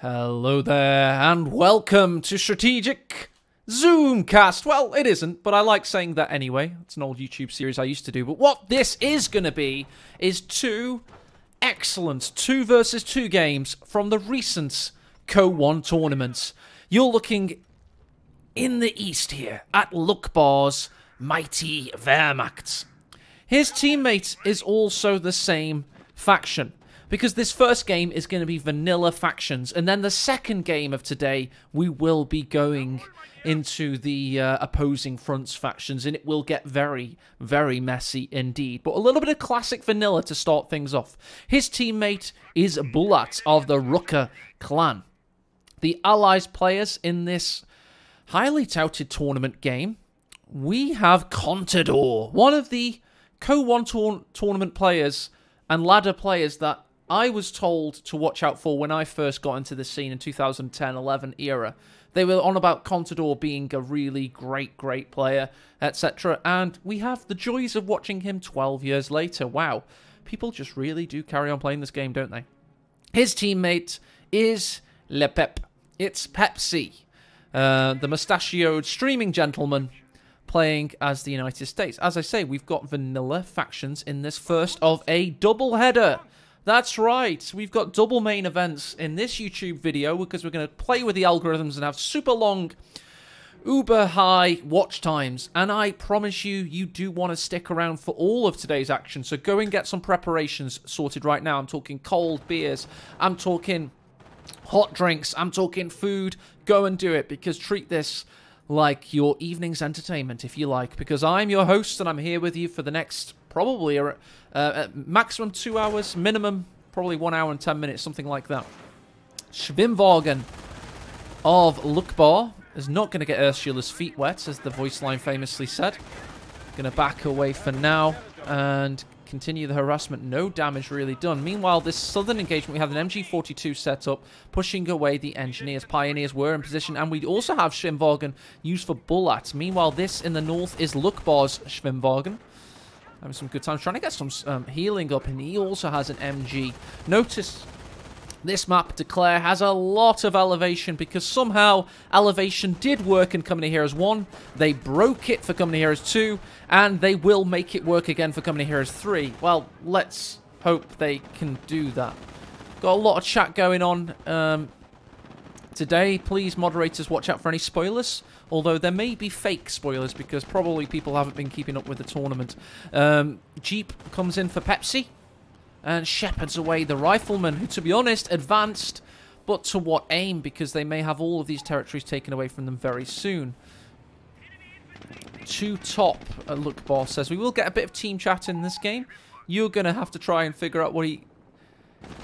Hello there, and welcome to Strategic Zoomcast. Well, it isn't, but I like saying that anyway. It's an old YouTube series I used to do. But what this is going to be is two excellent two versus two games from the recent Co 1 tournaments. You're looking in the east here at Luckbar's mighty Wehrmacht. His teammate is also the same faction because this first game is going to be vanilla factions, and then the second game of today, we will be going into the uh, opposing fronts factions, and it will get very, very messy indeed. But a little bit of classic vanilla to start things off. His teammate is Bulat of the Rucker clan. The Allies players in this highly touted tournament game, we have Contador, one of the Co 1 tour- tournament players and ladder players that I was told to watch out for when I first got into the scene in 2010 11 era. They were on about Contador being a really great, great player, etc. And we have the joys of watching him 12 years later. Wow. People just really do carry on playing this game, don't they? His teammate is Le Pep. It's Pepsi, uh, the mustachioed streaming gentleman playing as the United States. As I say, we've got vanilla factions in this first of a double header. That's right. We've got double main events in this YouTube video because we're going to play with the algorithms and have super long, uber high watch times. And I promise you, you do want to stick around for all of today's action. So go and get some preparations sorted right now. I'm talking cold beers. I'm talking hot drinks. I'm talking food. Go and do it because treat this like your evening's entertainment, if you like, because I'm your host and I'm here with you for the next probably a, uh, maximum two hours, minimum probably one hour and ten minutes, something like that. Schwimmwagen of Luckbar is not going to get Ursula's feet wet, as the voice line famously said. Going to back away for now and continue the harassment. No damage really done. Meanwhile, this southern engagement, we have an MG42 set up, pushing away the engineers. Pioneers were in position, and we also have Schwimmwagen used for bullets. Meanwhile, this in the north is Luckbar's Schwimmwagen having some good times. Trying to get some um, healing up, and he also has an MG. Notice this map, Declare, has a lot of elevation because somehow elevation did work in Company Heroes 1. They broke it for Company Heroes 2, and they will make it work again for Company Heroes 3. Well, let's hope they can do that. Got a lot of chat going on um, today. Please, moderators, watch out for any spoilers. Although there may be fake spoilers because probably people haven't been keeping up with the tournament. Um, Jeep comes in for Pepsi and shepherds away the riflemen, who, to be honest, advanced, but to what aim? Because they may have all of these territories taken away from them very soon. Two top, uh, look, boss says. We will get a bit of team chat in this game. You're going to have to try and figure out what he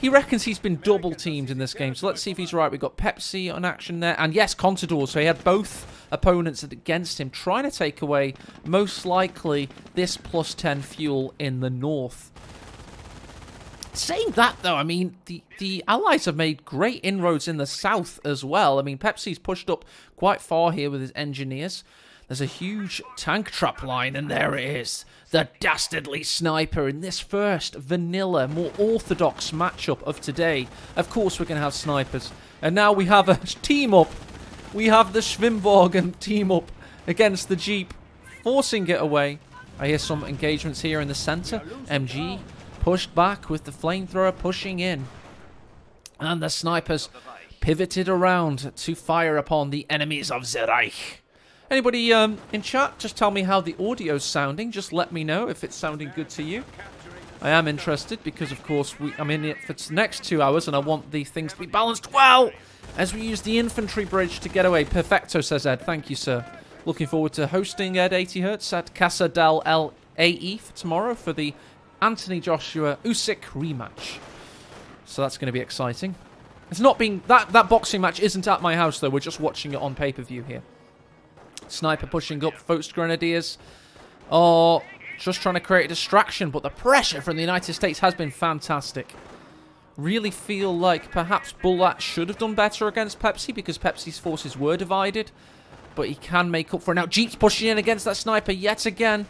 he reckons he's been double teamed in this game, so let's see if he's right. We've got Pepsi on action there, and yes, Contador. So he had both opponents against him, trying to take away, most likely, this plus 10 fuel in the north. Saying that, though, I mean, the, the Allies have made great inroads in the south as well. I mean, Pepsi's pushed up quite far here with his engineers. There's a huge tank trap line, and there it is. The dastardly sniper in this first vanilla, more orthodox matchup of today. Of course, we're going to have snipers. And now we have a team up. We have the Schwimmwagen team up against the Jeep, forcing it away. I hear some engagements here in the center. MG pushed back with the flamethrower pushing in. And the snipers pivoted around to fire upon the enemies of the Reich. Anybody um, in chat, just tell me how the audio's sounding. Just let me know if it's sounding good to you. I am interested because, of course, we, I'm in it for the next two hours and I want the things to be balanced well as we use the infantry bridge to get away. Perfecto, says Ed. Thank you, sir. Looking forward to hosting Ed 80 Hertz at Casa del LAE for tomorrow for the Anthony Joshua Usyk rematch. So that's going to be exciting. It's not being... That, that boxing match isn't at my house, though. We're just watching it on pay-per-view here. Sniper pushing up. Volksgrenadiers are just trying to create a distraction, but the pressure from the United States has been fantastic. Really feel like perhaps Bulat should have done better against Pepsi because Pepsi's forces were divided. But he can make up for it. Now, Jeep's pushing in against that sniper yet again.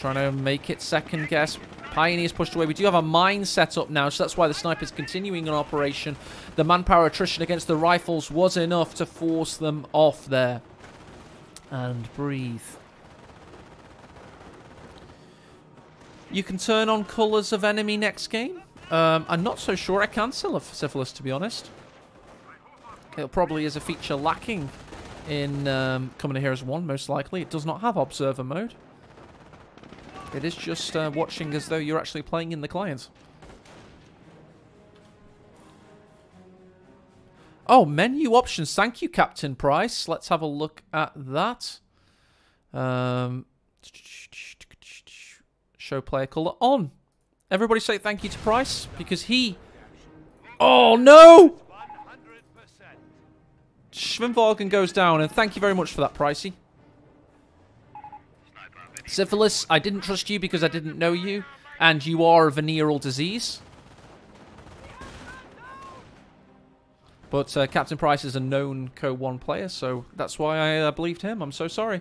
Trying to make it second guess. Pioneers pushed away. We do have a mine set up now, so that's why the sniper's continuing an operation. The manpower attrition against the rifles was enough to force them off there. And breathe. You can turn on colours of enemy next game. Um, I'm not so sure I can Syphilis, to be honest. It probably is a feature lacking in um, Company Heroes 1, most likely. It does not have Observer mode. It is just uh, watching as though you're actually playing in the client. Oh, menu options. Thank you, Captain Price. Let's have a look at that. Um, show player color on. Everybody say thank you to Price because he... Oh, no! Schwimmwagen goes down, and thank you very much for that, Pricey. Syphilis, I didn't trust you because I didn't know you, and you are a venereal disease. But uh, Captain Price is a known Co-1 player, so that's why I uh, believed him. I'm so sorry.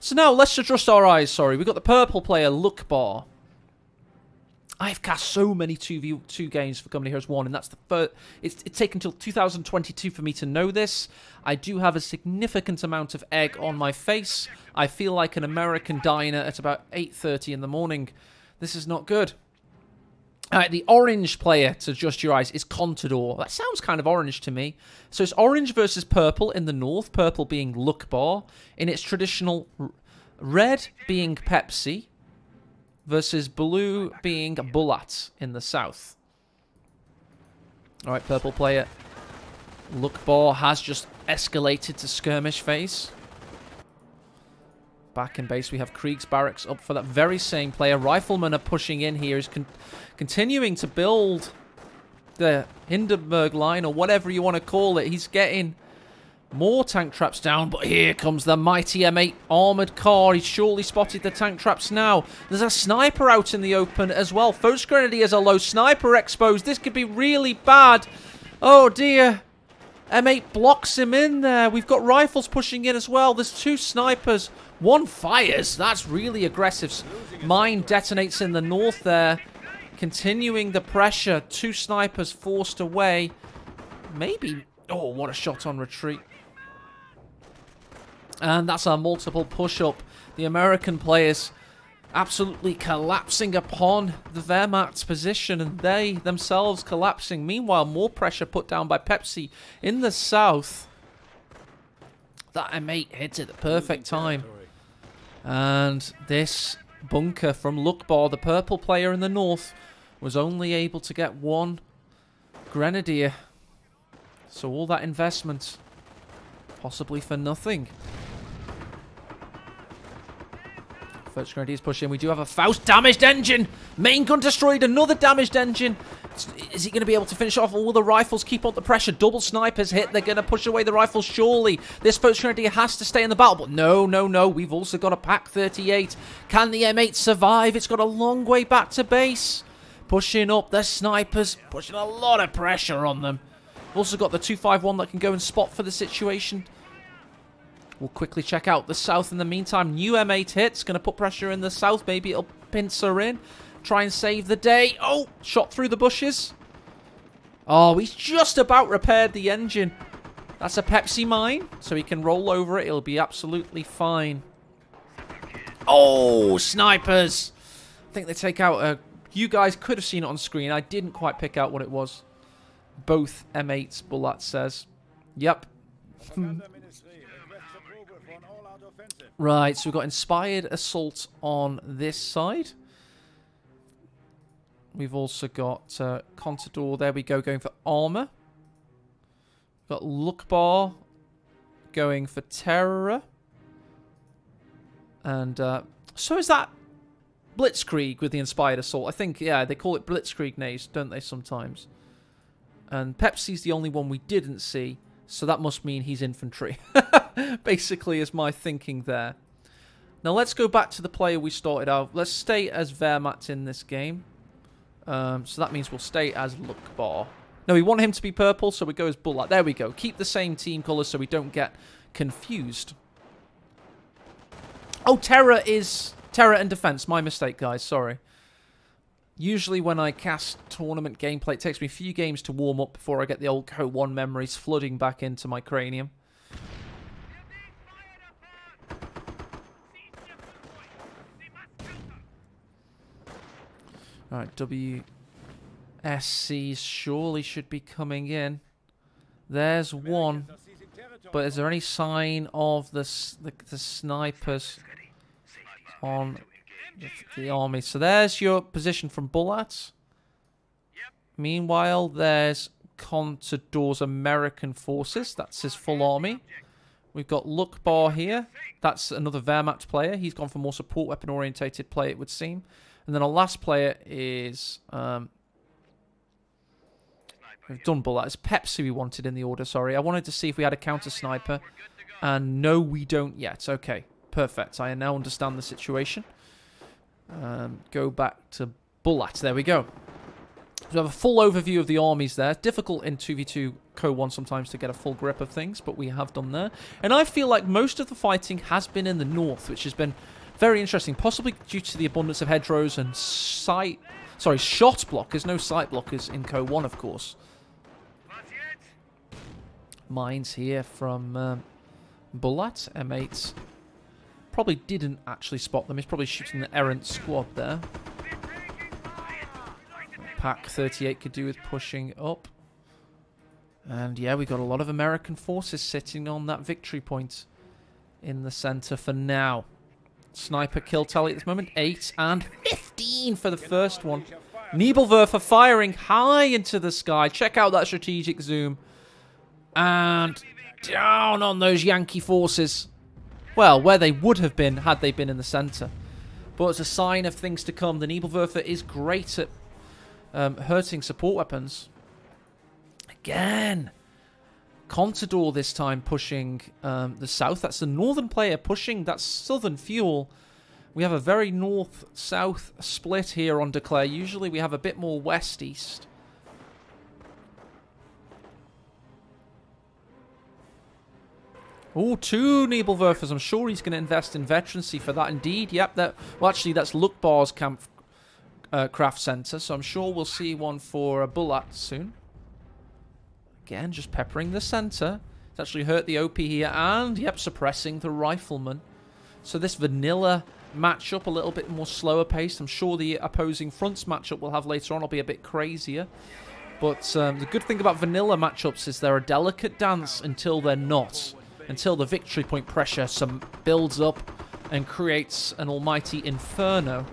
So now, let's adjust our eyes, sorry. We've got the purple player, Luckbar. I've cast so many 2v2 games for Company Heroes 1, and that's the first... It's, it's taken until 2022 for me to know this. I do have a significant amount of egg on my face. I feel like an American diner at about 8.30 in the morning. This is not good. Alright, the orange player, to adjust your eyes, is Contador. That sounds kind of orange to me. So it's orange versus purple in the north, purple being Luckbar. In its traditional red being Pepsi, versus blue being Bulat in the south. Alright, purple player. Luckbar has just escalated to skirmish phase. Back in base, we have Krieg's Barracks up for that very same player. Riflemen are pushing in here. He's con continuing to build the Hindenburg line, or whatever you want to call it. He's getting more tank traps down, but here comes the mighty M8 armoured car. He's surely spotted the tank traps now. There's a sniper out in the open as well. Grenadier has a low sniper exposed. This could be really bad. Oh dear. M8 blocks him in there. We've got rifles pushing in as well. There's two snipers. One fires. That's really aggressive. Mine detonates in the north there. Continuing the pressure. Two snipers forced away. Maybe... Oh, what a shot on retreat. And that's our multiple push-up. The American players absolutely collapsing upon the Wehrmacht's position and they themselves collapsing. Meanwhile, more pressure put down by Pepsi in the south. That M8 hits at the perfect time. And this bunker from Luckbar, the purple player in the north, was only able to get one Grenadier. So all that investment, possibly for nothing. First Grenadiers push in. We do have a Faust damaged engine. Main gun destroyed. Another damaged engine. Is he going to be able to finish off? All the rifles keep up the pressure. Double snipers hit. They're going to push away the rifles, surely. This First Grenadier has to stay in the battle. But no, no, no. We've also got a Pak 38. Can the M8 survive? It's got a long way back to base. Pushing up the snipers. Pushing a lot of pressure on them. Also got the 251 that can go and spot for the situation. We'll quickly check out the south in the meantime. New M8 hits. Going to put pressure in the south. Maybe it'll pincer in. Try and save the day. Oh, shot through the bushes. Oh, he's just about repaired the engine. That's a Pepsi mine, so he can roll over it. It'll be absolutely fine. Oh, snipers. I think they take out a... You guys could have seen it on screen. I didn't quite pick out what it was. Both M8s, Bulat says. Yep. Right, so we've got Inspired Assault on this side. We've also got uh, Contador. There we go, going for armor. We've got Luckbar going for Terror. And uh, so is that Blitzkrieg with the Inspired Assault. I think, yeah, they call it Blitzkrieg nays, don't they, sometimes? And Pepsi's the only one we didn't see. So that must mean he's infantry. Basically is my thinking there. Now let's go back to the player we started out. Let's stay as Wehrmacht in this game. Um, so that means we'll stay as Luckbar. No, we want him to be purple, so we go as Bulat. There we go. Keep the same team colours so we don't get confused. Oh, Terror is Terror and defense. My mistake, guys. Sorry. Usually when I cast tournament gameplay, it takes me a few games to warm up before I get the old Co 1 memories flooding back into my cranium. Alright, WSCs surely should be coming in. There's one. But is there any sign of the, the, the snipers on the, the, army? So there's your position from Bulat's. Meanwhile, there's Contador's American forces. That's his full army. We've got Luckbar here. That's another Wehrmacht player. He's gone for more support weapon orientated play, it would seem. And then our last player is um, We've done Bulat. It's Pepsi we wanted in the order, sorry. I wanted to see if we had a counter sniper. And no, we don't yet. Okay, perfect. I now understand the situation. Um, go back to Bulat. There we go. So we have a full overview of the armies there. Difficult in 2v2 Co-1 sometimes to get a full grip of things, but we have done there. And I feel like most of the fighting has been in the north, which has been very interesting, possibly due to the abundance of hedgerows and sight... Sorry, shot blockers, no sight blockers in Co-1, of course mines here from um, Bulat. M8 probably didn't actually spot them. He's probably shooting the errant squad there. Pak 38 could do with pushing up. And yeah, we've got a lot of American forces sitting on that victory point in the center for now. Sniper kill tally at this moment, 8 and 15 for the first one. Nebelwerfer firing high into the sky. Check out that strategic zoom. And down on those Yankee forces. Well, where they would have been had they been in the centre. But it's a sign of things to come. The Nebelwerfer is great at um, hurting support weapons. Again. Contador this time pushing um, the south. That's the northern player pushing that southern fuel. We have a very north-south split here on Declare. Usually we have a bit more west-east. Oh, two Nebelwerfers. I'm sure he's going to invest in veterancy for that. Indeed, yep. That well, actually, that's Luckbar's camp uh, craft center. So I'm sure we'll see one for a Bulat soon. Again, just peppering the center. It's actually hurt the OP here, and yep, suppressing the rifleman. So this vanilla matchup, a little bit more slower paced. I'm sure the opposing fronts matchup we'll have later on will be a bit crazier. But um, the good thing about vanilla matchups is they're a delicate dance until they're not until the victory point pressure some builds up and creates an almighty inferno.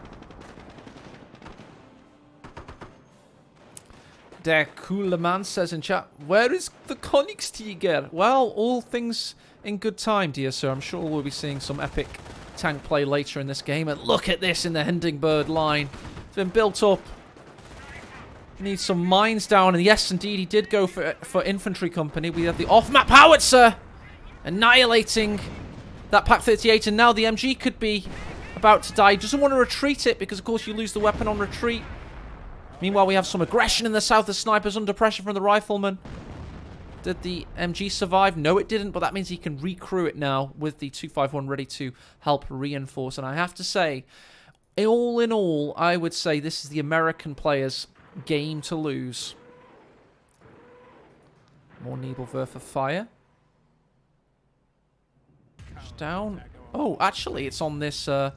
Der Kuhleman says in chat, Where is the Königstiger? Well, all things in good time, dear sir. I'm sure we'll be seeing some epic tank play later in this game. And look at this in the Hindenburg line. It's been built up. Needs some mines down. And yes, indeed, he did go for, for infantry company. We have the off-map howitzer annihilating that Pak 38, and now the MG could be about to die. Doesn't want to retreat it, because of course you lose the weapon on retreat. Meanwhile, we have some aggression in the south. The sniper's under pressure from the rifleman. Did the MG survive? No, it didn't, but that means he can recrew it now with the 251 ready to help reinforce. And I have to say, all in all, I would say this is the American player's game to lose. More Nebelwerfer fire down. Oh, actually, it's on this uh,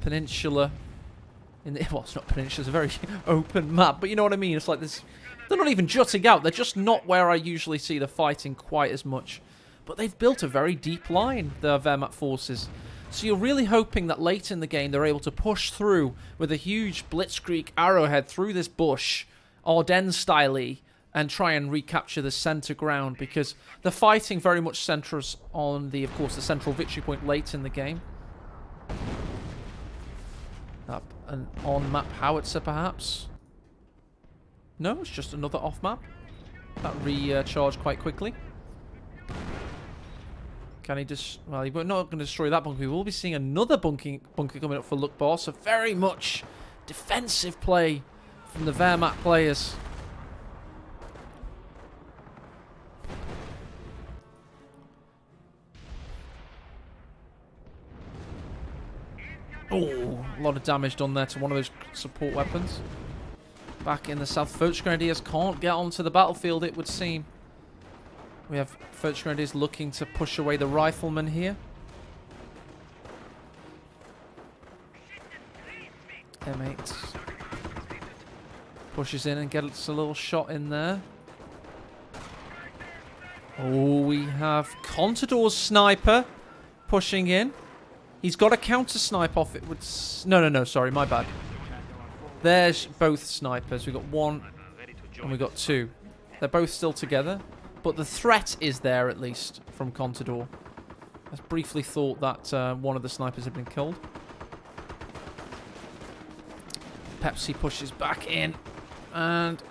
peninsula. In the, well, it's not peninsula. It's a very open map, but you know what I mean. It's like this. They're not even jutting out. They're just not where I usually see the fighting quite as much. But they've built a very deep line, the Wehrmacht forces. So you're really hoping that late in the game they're able to push through with a huge blitzkrieg arrowhead through this bush, Ardennes style and try and recapture the center ground because the fighting very much centers on the, of course, the central victory point late in the game. Up an on-map howitzer, perhaps? No, it's just another off-map. That recharged quite quickly. Can he just... Well, we're not going to destroy that bunker. We will be seeing another bunker, bunker coming up for Luckbar. So very much defensive play from the Wehrmacht players. Oh, a lot of damage done there to one of those support weapons. Back in the south, Grenadiers can't get onto the battlefield, it would seem. We have Grenadiers looking to push away the riflemen here. M8 pushes in and gets a little shot in there. Oh, we have Contador's sniper pushing in. He's got a counter snipe off it. Would no, no, no. Sorry, my bad. There's both snipers. We got one and we got two. They're both still together, but the threat is there at least from Contador. I briefly thought that uh, one of the snipers had been killed. Pepsi pushes back in, and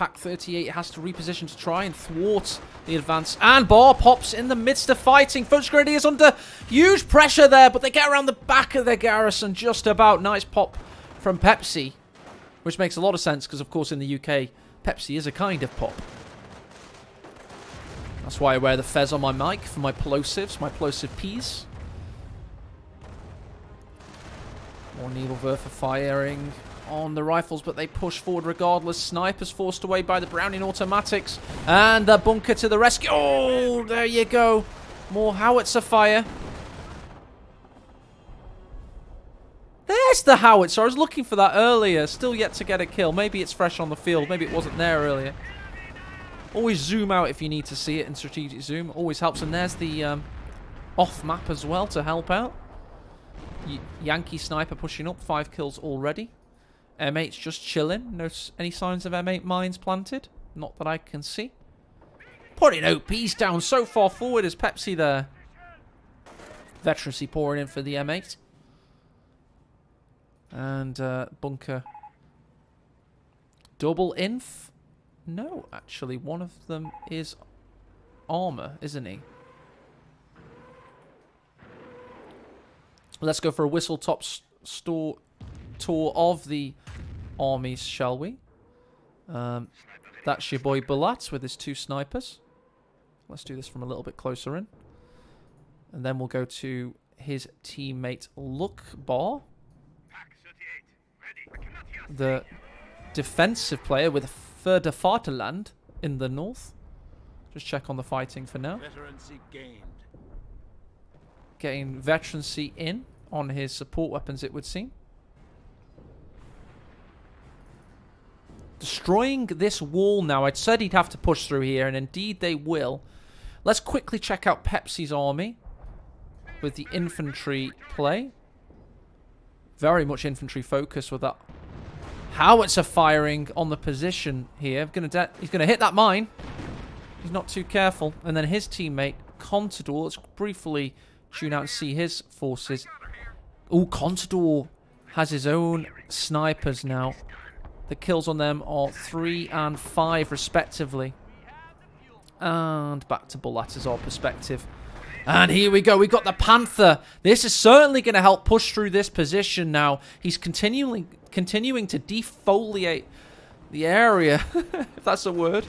Pak 38 has to reposition to try and thwart the advance. And Bar pops in the midst of fighting. Grenadier is under huge pressure there, but they get around the back of their garrison just about. Nice pop from Pepsi, which makes a lot of sense because, of course, in the UK, Pepsi is a kind of pop. That's why I wear the fez on my mic for my plosives, my plosive P's. More Nebelwerfer firing on the rifles, but they push forward regardless. Snipers forced away by the Browning automatics. And the bunker to the rescue. Oh, there you go. More howitzer fire. There's the howitzer. I was looking for that earlier. Still yet to get a kill. Maybe it's fresh on the field. Maybe it wasn't there earlier. Always zoom out if you need to see it in strategic zoom. Always helps. And there's the um, off map as well to help out. Yankee sniper pushing up. Five kills already. M8's just chilling. No any signs of M8 mines planted? Not that I can see. Putting OPs down so far forward as Pepsi there. Veterancy pouring in for the M8. And uh, bunker. Double inf? No, actually, one of them is armor, isn't he? Let's go for a whistle top store tour of the armies, shall we? Um, that's your boy Bulat with his two snipers. Let's do this from a little bit closer in. And then we'll go to his teammate Look Bar. The defensive player with Further Vaterland in the north. Just check on the fighting for now. Getting veterancy in on his support weapons, it would seem. Destroying this wall now. I'd said he'd have to push through here, and indeed they will. Let's quickly check out Pepsi's army with the infantry play. Very much infantry focus with that howitzer firing on the position here. Gonna he's going to hit that mine. He's not too careful. And then his teammate, Contador. Let's briefly tune out and see his forces. Oh, Contador has his own snipers now. The kills on them are 3 and 5 respectively. And back to Bulat as our perspective. And here we go. We've got the Panther. This is certainly going to help push through this position now. He's continuing continuing to defoliate the area, if that's a word.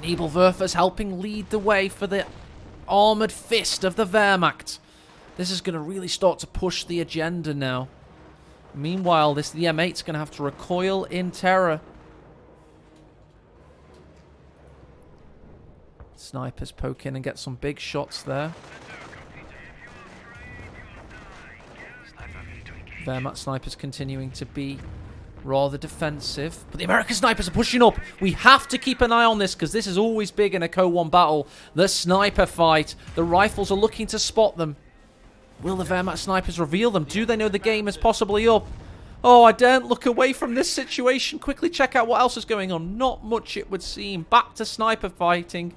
Nebelwerfer's helping lead the way for the armoured fist of the Wehrmacht. This is going to really start to push the agenda now. Meanwhile, this the M8's going to have to recoil in terror. Snipers poke in and get some big shots there. Wehrmacht snipers continuing to be rather defensive. But the American snipers are pushing up. We have to keep an eye on this because this is always big in a Co-1 battle. The sniper fight. The rifles are looking to spot them. Will the Wehrmacht snipers reveal them? Do they know the game is possibly up? Oh, I daren't look away from this situation. Quickly check out what else is going on. Not much, it would seem. Back to sniper fighting.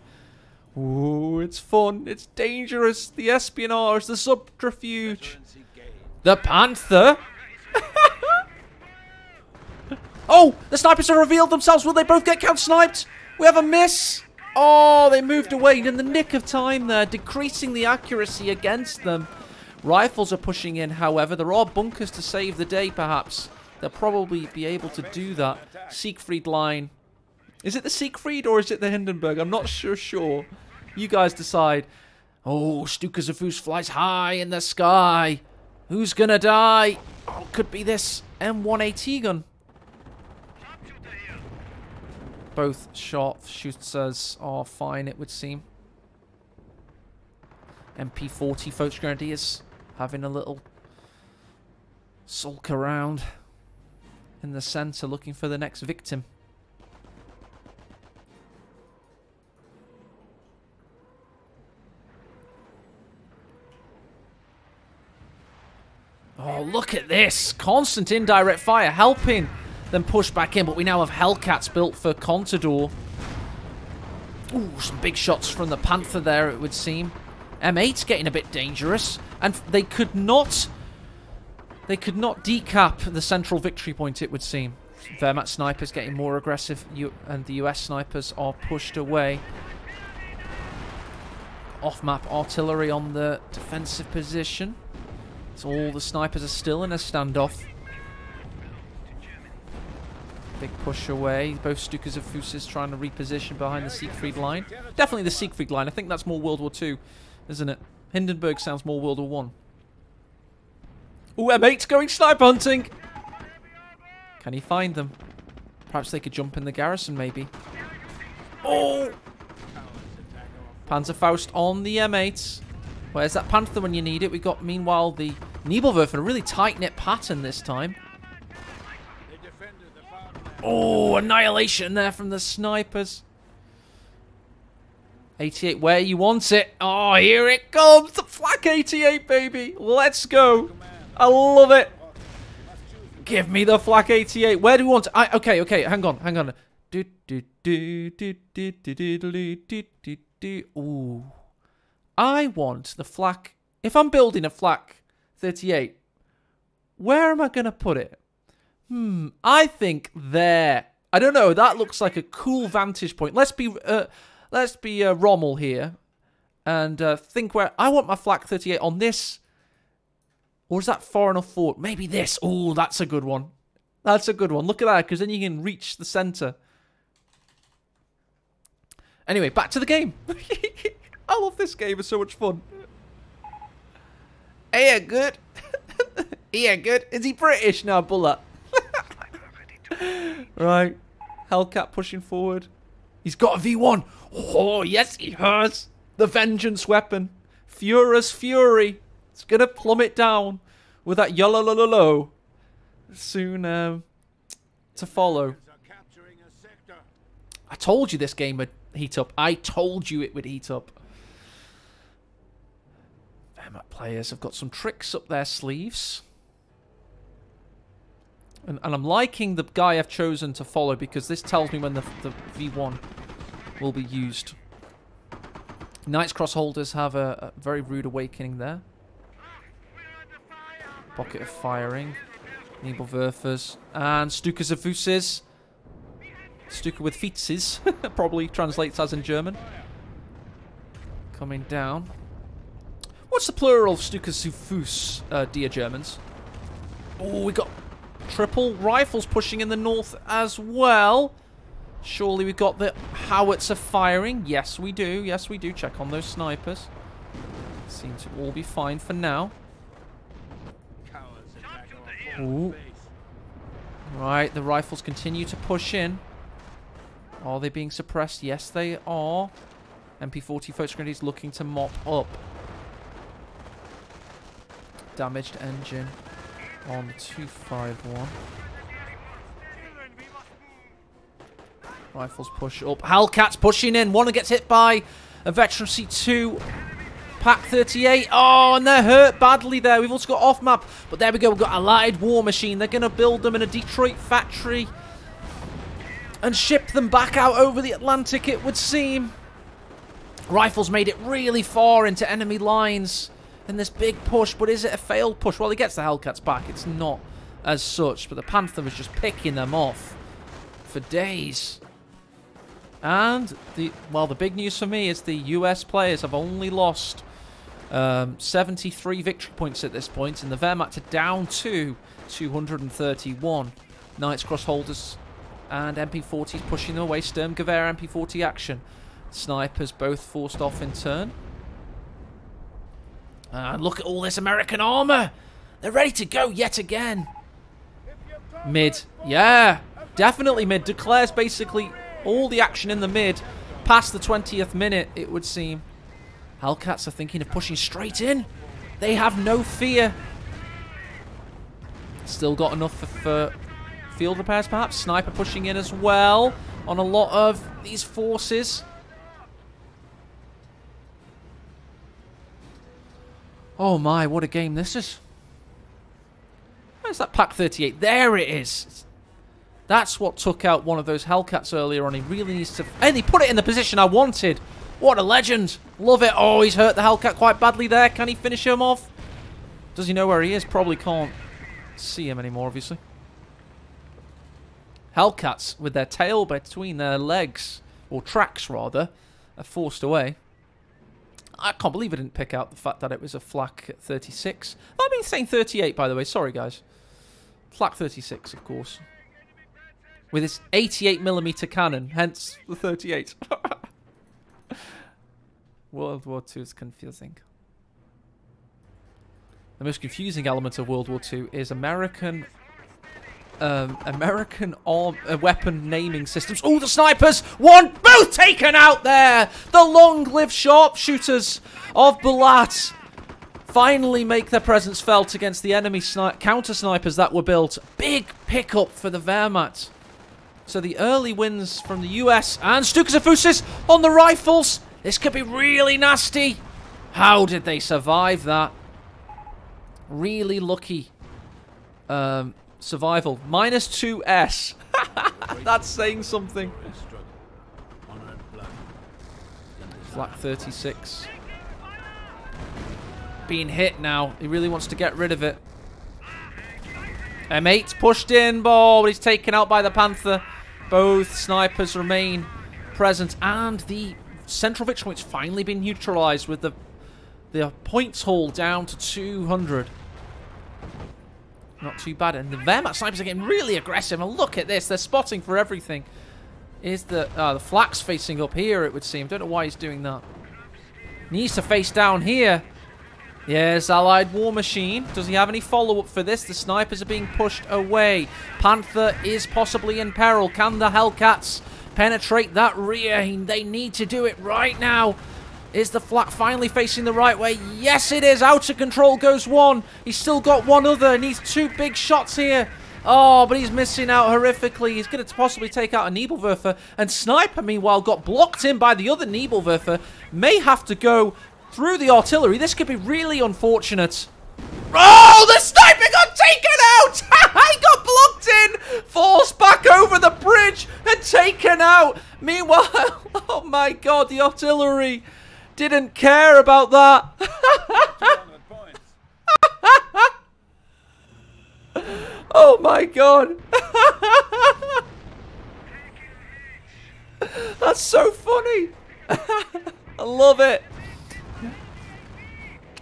Ooh, it's fun. It's dangerous. The espionage, the subterfuge. The Panther? oh, the snipers have revealed themselves. Will they both get count-sniped? We have a miss. Oh, they moved away in the nick of time there, decreasing the accuracy against them. Rifles are pushing in, however. There are bunkers to save the day, perhaps. They'll probably be able to do that. Siegfried line. Is it the Siegfried or is it the Hindenburg? I'm not sure. sure. You guys decide. Oh, Stuka zu Fuss flies high in the sky. Who's gonna die? Oh, could be this M1AT gun. Both sharpshooters are fine, it would seem. MP40 Volksgrenadiers having a little sulk around in the centre looking for the next victim. Oh, look at this. Constant indirect fire helping them push back in, but we now have Hellcats built for Contador. Ooh, some big shots from the Panther there, it would seem. M8's getting a bit dangerous, and they could not... They could not decap the central victory point, it would seem. Wehrmacht snipers getting more aggressive, and the US snipers are pushed away. Off-map artillery on the defensive position. So all the snipers are still in a standoff. Big push away. Both Stukas of Fusis trying to reposition behind the Siegfried line. Definitely the Siegfried line. I think that's more World War II, isn't it? Hindenburg sounds more World War One. Ooh, M8's going sniper hunting! Can he find them? Perhaps they could jump in the garrison, maybe. Oh! Panzerfaust on the M8s. Where's that Panther when you need it? We got, meanwhile, the Nebelwerfer, a really tight-knit pattern this time. Oh, annihilation there from the snipers. 88 where you want it. Oh, here it comes. The flak 88, baby. Let's go. I love it. Give me the flak 88. Where do we want it? I, okay, okay. Hang on, hang on. Ooh. I want the flak. If I'm building a flak 38, where am I going to put it? Hmm, I think there. I don't know. That looks like a cool vantage point. Let's be, uh, let's be uh, Rommel here, and uh, think where I want my flak 38 on this. Or is that far enough forward? Maybe this. Oh, that's a good one. That's a good one. Look at that, because then you can reach the center. Anyway, back to the game. I love this game. It's so much fun. Yeah, good. yeah, good. Is he British now, Bulat? right. Hellcat pushing forward. He's got a V1. Oh, yes, he has. The vengeance weapon. Furious Fury. It's going to plummet down with that yellow low, low, low. Soon um, to follow. I told you this game would heat up. I told you it would heat up. Wehrmacht players have got some tricks up their sleeves. And, and, I'm liking the guy I've chosen to follow because this tells me when the, the V1 will be used. Knight's Cross holders have a, a very rude awakening there. Pocket of firing. Nebelwerfers. And Stuka Zavusis. Stuka with Fietzes. Probably translates as in German. Coming down. What's the plural of Stuka zu Fuss, uh, dear Germans? Oh, we got triple rifles pushing in the north as well. Surely we've got the howitzer firing. Yes, we do. Yes, we do. Check on those snipers. Seem to all be fine for now. Ooh. Right, the rifles continue to push in. Are they being suppressed? Yes, they are. MP40 Volksgrenadiers looking to mop up. Damaged engine on 251. Rifles push up. Hellcat's pushing in. One gets hit by a Veteran C2. Pak 38. Oh, and they're hurt badly there. We've also got off map. But there we go. We've got a light war machine. They're going to build them in a Detroit factory. And ship them back out over the Atlantic, it would seem. Rifles made it really far into enemy lines in this big push. But is it a failed push? Well, he gets the Hellcats back. It's not as such. But the Panther was just picking them off for days. And, the well, the big news for me is the US players have only lost um, 73 victory points at this point, and the Wehrmacht are down to 231. Knights Cross holders and MP40s pushing them away. Sturmgewehr MP40 action. Snipers both forced off in turn. Uh, and look at all this American armor. They're ready to go yet again. Mid. Yeah, definitely mid. Declares basically all the action in the mid past the 20th minute, it would seem. Hellcats are thinking of pushing straight in. They have no fear. Still got enough for, for field repairs, perhaps. Sniper pushing in as well on a lot of these forces. Oh my, what a game this is. Where's that Pak 38? There it is. That's what took out one of those Hellcats earlier on. He really needs to... And he put it in the position I wanted. What a legend. Love it. Oh, he's hurt the Hellcat quite badly there. Can he finish him off? Does he know where he is? Probably can't see him anymore, obviously. Hellcats, with their tail between their legs, or tracks rather, are forced away. I can't believe I didn't pick out the fact that it was a flak 36. I've been saying 38, by the way. Sorry, guys. Flak 36, of course. With its 88mm cannon, hence the 38. World War II is confusing. The most confusing element of World War II is American um, American arm, uh, weapon naming systems. Oh, the snipers! One, both taken out there! The long-lived sharpshooters of Bulat finally make their presence felt against the enemy sni counter-snipers that were built. Big pickup for the Wehrmacht. So the early wins from the US and Stuka on the rifles. This could be really nasty. How did they survive that? Really lucky um, survival. Minus 2S. That's saying something. Flak 36. Being hit now. He really wants to get rid of it. M8's pushed in, but he's taken out by the Panther. Both snipers remain present, and the central victory point's finally been neutralized with the the points haul down to 200. Not too bad. And the Wehrmacht snipers are getting really aggressive. And look at this. They're spotting for everything. Is the uh, the flak's facing up here, it would seem. Don't know why he's doing that. Needs to face down here. Yes, Allied War Machine. Does he have any follow-up for this? The snipers are being pushed away. Panther is possibly in peril. Can the Hellcats penetrate that rear? They need to do it right now. Is the flak finally facing the right way? Yes, it is. Out of control goes one. He's still got one other. Needs two big shots here. Oh, but he's missing out horrifically. He's going to possibly take out a Nebelwerfer. And Sniper, meanwhile, got blocked in by the other Nebelwerfer. May have to go through the artillery. This could be really unfortunate. Oh, the sniper got taken out! he got blocked in! Falls back over the bridge and taken out! Meanwhile, oh my god, the artillery didn't care about that! oh my god! That's so funny! I love it!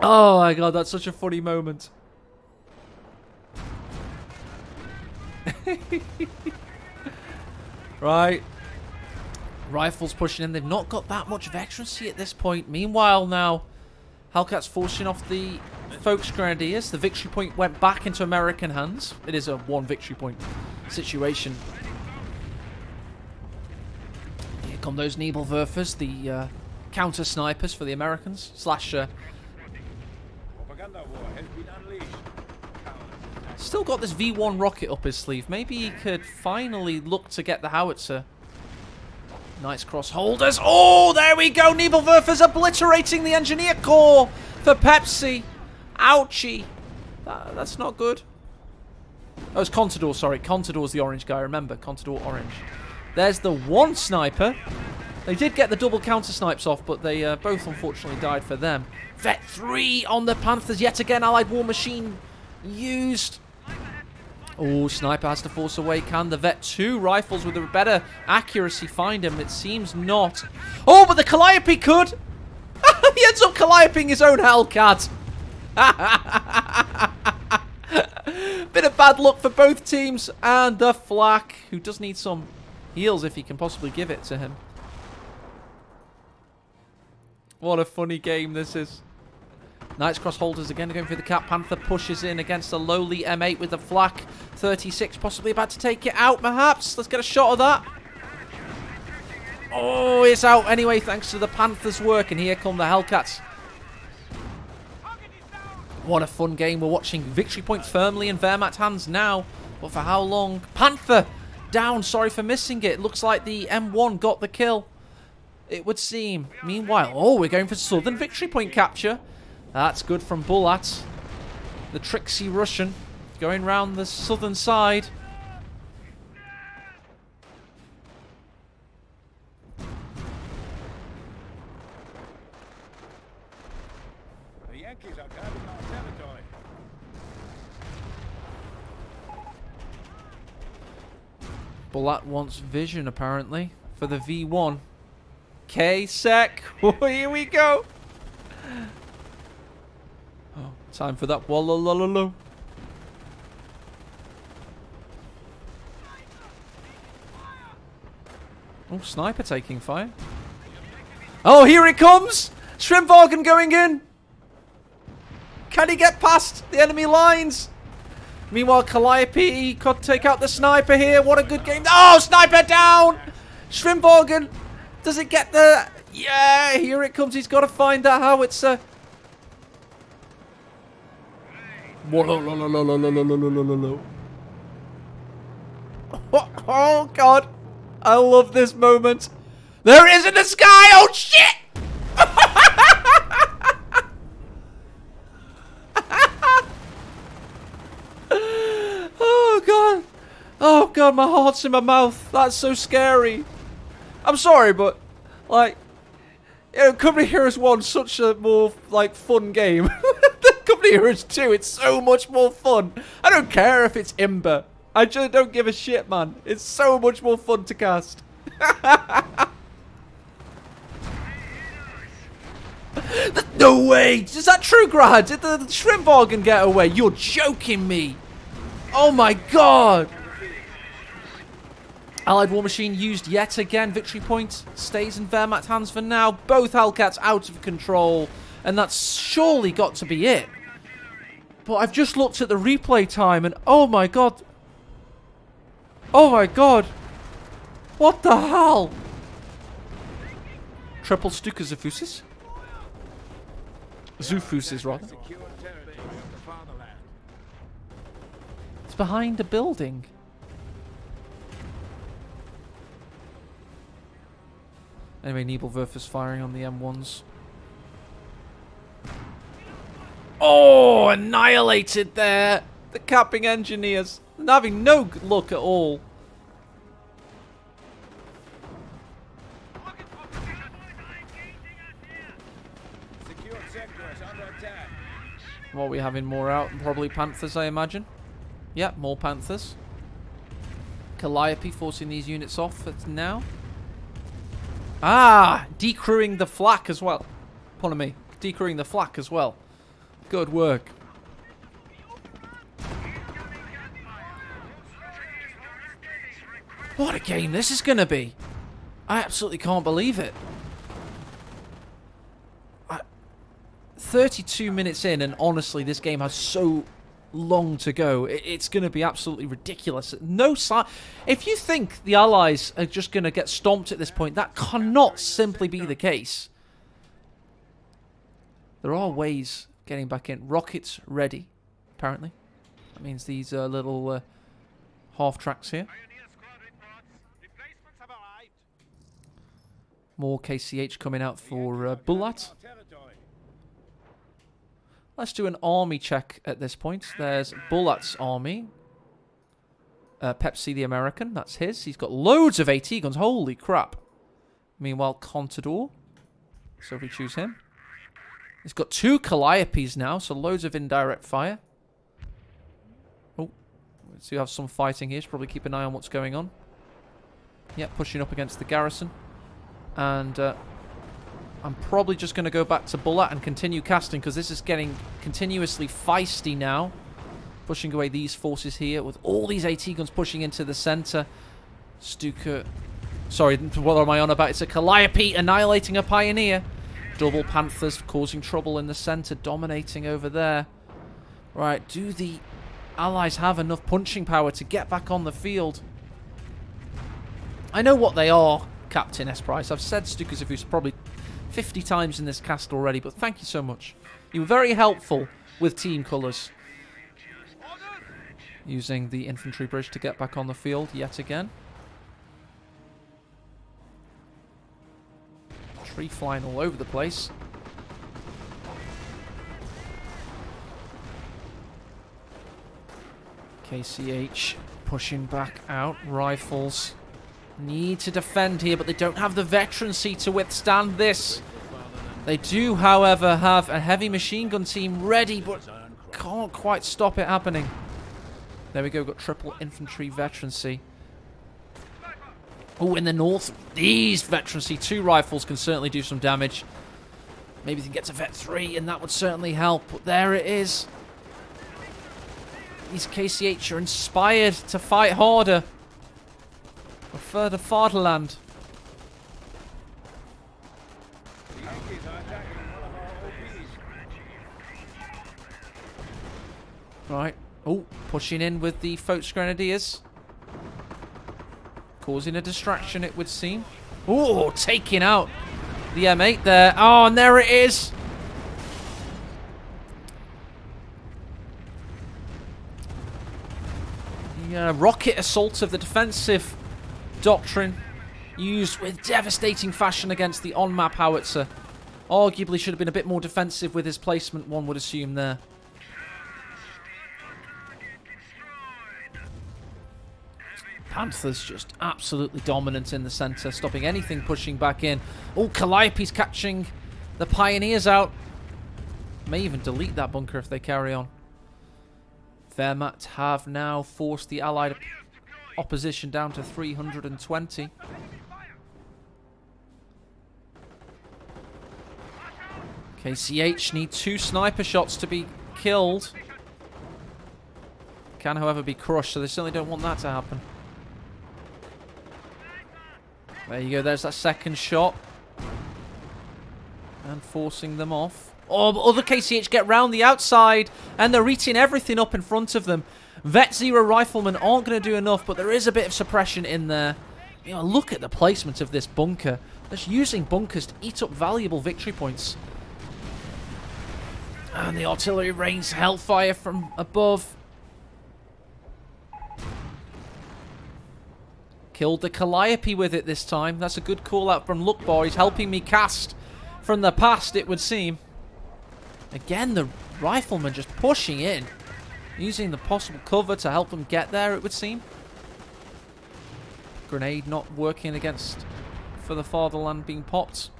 Oh my god, that's such a funny moment. right. Rifles pushing in. They've not got that much veterancy at this point. Meanwhile now, Hellcat's forcing off the Volksgrenadiers. The victory point went back into American hands. It is a one victory point situation. Here come those Nebelwerfers, the uh, counter snipers for the Americans. Slash uh, Still got this V1 rocket up his sleeve. Maybe he could finally look to get the howitzer. Knights Cross holders. Oh, there we go. Nebelwerfer's obliterating the engineer corps for Pepsi. Ouchie. That, that's not good. Oh, it's Contador, sorry. Contador's the orange guy. Remember, Contador orange. There's the one sniper. They did get the double counter snipes off, but they uh, both unfortunately died for them. Vet 3 on the Panthers. Yet again, Allied War Machine used. Oh, Sniper has to force away. Can the Vet 2 rifles with a better accuracy find him? It seems not. Oh, but the Calliope could. he ends up Callioping his own Hellcat. Bit of bad luck for both teams. And the Flak, who does need some heals if he can possibly give it to him. What a funny game this is. Knights Cross holders again going through the cap. Panther pushes in against a lowly M8 with the flak. 36 possibly about to take it out, perhaps. Let's get a shot of that. Oh, it's out anyway thanks to the Panthers' work. And here come the Hellcats. What a fun game. We're watching Victory Point firmly in Wehrmacht hands now. But for how long? Panther down. Sorry for missing it. Looks like the M1 got the kill. It would seem. Meanwhile, oh, we're going for Southern Victory Point capture. That's good from Bulat. The tricksy Russian going round the southern side. The Yankees are guarding our territory. Bulat wants vision, apparently, for the V1. K-Sec. Here we go. Time for that. Wallalalalo. Oh, sniper taking fire. Oh, here it comes! Shrimpwagen going in! Can he get past the enemy lines? Meanwhile, Calliope could take out the sniper here. What a good game. Oh, sniper down! Shrimpwagen! Does it get the... Yeah, here it comes. He's got to find that howitzer. Uh, Oh, God. I love this moment. There is in the sky! Oh, shit! oh, God. Oh, God, my heart's in my mouth. That's so scary. I'm sorry, but, like, you know, Company Heroes 1 such a more, like, fun game. Company Heroes 2, it's so much more fun. I don't care if it's imba. I just don't give a shit, man. It's so much more fun to cast. no way! Is that true, Grad? Did the, the shrimp organ get away? You're joking me! Oh my god! Allied War Machine used yet again. Victory point stays in Wehrmacht hands for now. Both Hellcats out of control. And that's surely got to be it. But I've just looked at the replay time and oh my god. Oh my god. What the hell? Triple Stuka zu Fusses? Zufusis, rather. It's behind a building. Anyway, Nebelwerf is firing on the M1s. Oh, annihilated there. The capping engineers. Having no luck at all. What are we having more out? Probably Panthers, I imagine. Yep, more Panthers. Calliope forcing these units off now. Ah! Decrewing the flak as well. Pardon me. Decrewing the flak as well. Good work. What a game this is going to be. I absolutely can't believe it. I, 32 minutes in, and honestly, this game has so long to go. It, it's going to be absolutely ridiculous. No sign. If you think the Allies are just going to get stomped at this point, that cannot simply be the case. There are ways getting back in. Rockets ready, apparently. That means these uh, little uh, half tracks here. Pioneer squad reports. Replacements have arrived. More KCH coming out for uh, Bulat. Let's do an army check at this point. There's Bulat's army. Uh, Pepsi the American, that's his. He's got loads of AT guns. Holy crap. Meanwhile, Contador. So if we choose him. He's got two Calliopes now, so loads of indirect fire. Oh, let's see, have some fighting here. Should probably keep an eye on what's going on. Yeah, pushing up against the garrison. And uh, I'm probably just going to go back to Bulat and continue casting because this is getting continuously feisty now. Pushing away these forces here with all these AT guns pushing into the center. Stuka... Sorry, what am I on about? It's a Calliope annihilating a Pioneer. Double Panthers causing trouble in the centre, dominating over there. Right, do the Allies have enough punching power to get back on the field? I know what they are, Captain S. Price. I've said Hus probably 50 times in this cast already, but thank you so much. You were very helpful with team colours. Using the infantry bridge to get back on the field yet again. Tree flying all over the place. KCH pushing back out. Rifles need to defend here, but they don't have the veterancy to withstand this. They do, however, have a heavy machine gun team ready, but can't quite stop it happening. There we go, got triple infantry veterancy. Oh, in the north, these veterancy two rifles can certainly do some damage. Maybe they can get to vet three, and that would certainly help. But there it is. These KCH are inspired to fight harder. For further fatherland. Right. Oh, pushing in with the Volksgrenadiers. Causing a distraction, it would seem. Oh, taking out the M8 there. Oh, and there it is. The uh, rocket assault of the defensive doctrine used with devastating fashion against the on-map howitzer. Arguably should have been a bit more defensive with his placement, one would assume there. Panthers just absolutely dominant in the centre, stopping anything pushing back in. Oh, Calliope's catching the Pioneers out. May even delete that bunker if they carry on. Wehrmacht have now forced the Allied opposition down to 320. KCH need two sniper shots to be killed. Can, however, be crushed, so they certainly don't want that to happen. There you go, there's that second shot. And forcing them off. Oh, but other KCH get round the outside, and they're eating everything up in front of them. Vet Zero Riflemen aren't going to do enough, but there is a bit of suppression in there. You know, look at the placement of this bunker. Just using bunkers to eat up valuable victory points. And the artillery rains hellfire from above. Killed the Calliope with it this time. That's a good call out from Luckbar. He's helping me cast from the past, it would seem. Again, the rifleman just pushing in. Using the possible cover to help them get there, it would seem. Grenade not working against for the fatherland being popped.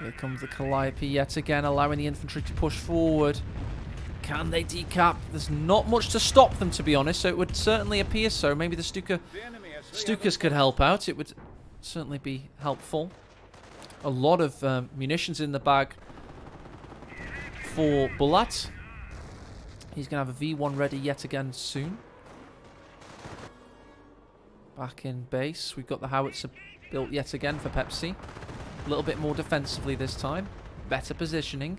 Here comes the Calliope yet again, allowing the infantry to push forward. Can they decap? There's not much to stop them, to be honest, so it would certainly appear so. Maybe the Stuka, Stukas could help out. It would certainly be helpful. A lot of um, munitions in the bag for Bulat. He's going to have a V1 ready yet again soon. Back in base. We've got the howitzer built yet again for Pepsi. A little bit more defensively this time. Better positioning.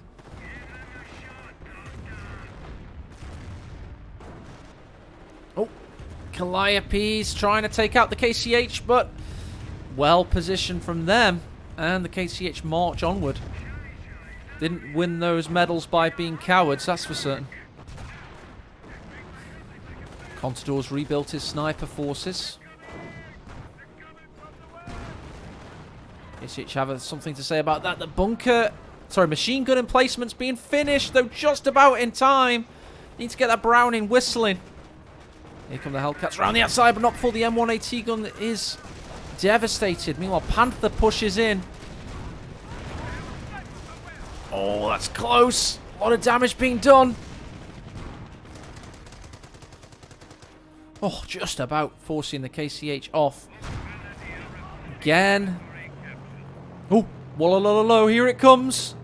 Calliope's trying to take out the KCH, but well positioned from them. And the KCH march onward. Didn't win those medals by being cowards, that's for certain. Contador's rebuilt his sniper forces. KCH have something to say about that. The bunker, sorry, machine gun emplacement's being finished, though just about in time. Need to get that Browning whistling. Here come the Hellcats around the outside, but not before the M1AT gun is devastated. Meanwhile, Panther pushes in. Oh, that's close. A lot of damage being done. Oh, just about forcing the KCH off. Again. Oh, walla here it comes.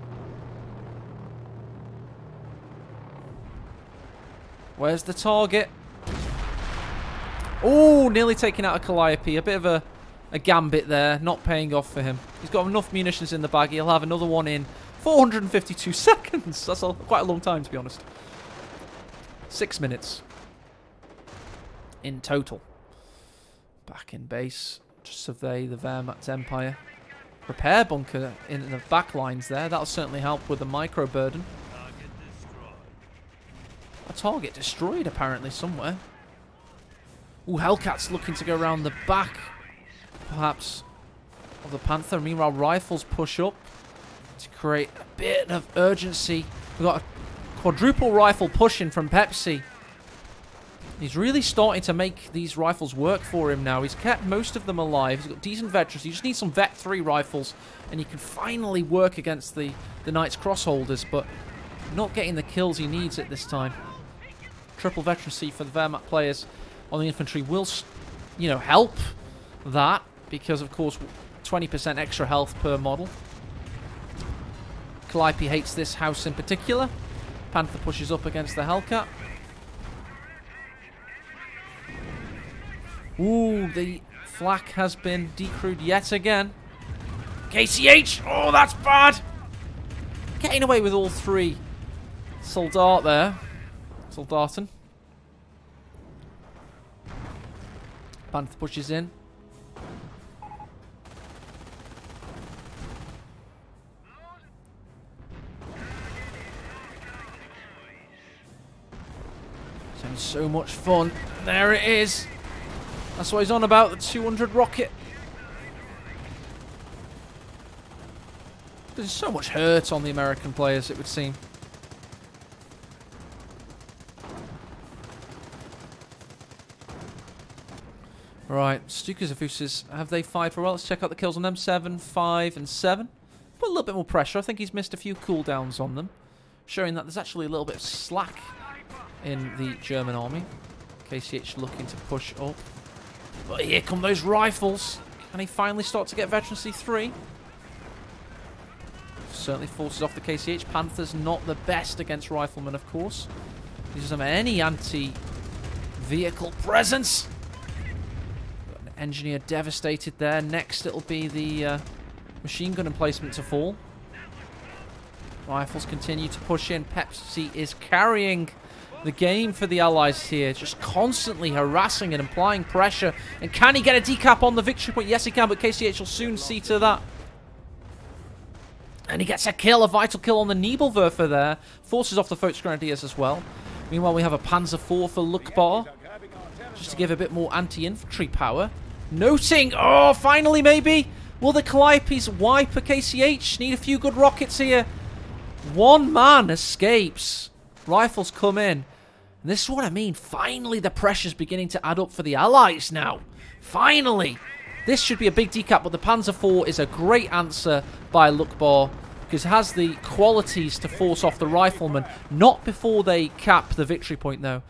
Where's the target? Oh, nearly taking out a Calliope. A bit of a a gambit there, not paying off for him. He's got enough munitions in the bag. He'll have another one in 452 seconds. That's a, quite a long time, to be honest. Six minutes in total. Back in base, just survey the Wehrmacht Empire. Repair bunker in the back lines there. That'll certainly help with the micro burden. A target destroyed apparently somewhere. Ooh, Hellcat's looking to go around the back, perhaps, of the Panther. Meanwhile, rifles push up to create a bit of urgency. We've got a quadruple rifle pushing from Pepsi. He's really starting to make these rifles work for him now. He's kept most of them alive. He's got decent veterans. You just need some Vet 3 rifles, and you can finally work against the, the Knights Cross holders, but not getting the kills he needs at this time. Triple veterancy for the Wehrmacht players on the infantry will, you know, help that, because, of course, 20% extra health per model. Calliope hates this house in particular. Panther pushes up against the Hellcat. Ooh, the flak has been decrewed yet again. KCH! Oh, that's bad! Getting away with all three. Soldat there. Soldaten. Panther pushes in. It's so much fun. There it is. That's what he's on about, the 200 rocket. There's so much hurt on the American players, it would seem. Right, Stukas Avusis, have they fired for well? Let's check out the kills on them. 7, 5, and 7. Put a little bit more pressure. I think he's missed a few cooldowns on them. Showing that there's actually a little bit of slack in the German army. KCH looking to push up. But here come those rifles. Can he finally start to get Veterancy 3? Certainly forces off the KCH. Panther's not the best against riflemen, of course. He doesn't have any anti-vehicle presence. Engineer devastated there. Next, it'll be the uh, machine gun emplacement to fall. Rifles continue to push in. Pepsi is carrying the game for the Allies here. Just constantly harassing and applying pressure. And can he get a decap on the victory point? Yes, he can, but KCH will soon see to that. And he gets a kill, a vital kill on the Nebelwerfer there. Forces off the Volksgrenadiers as well. Meanwhile, we have a Panzer IV for Luckbar. Just to give a bit more anti-infantry power. Noting, oh, finally maybe. Will the Calliopes wipe a KCH? Need a few good rockets here. One man escapes. Rifles come in. And this is what I mean. Finally, the pressure's beginning to add up for the Allies now. Finally. This should be a big decap, but the Panzer IV is a great answer by Luckbar because it has the qualities to force off the riflemen. Not before they cap the victory point, though.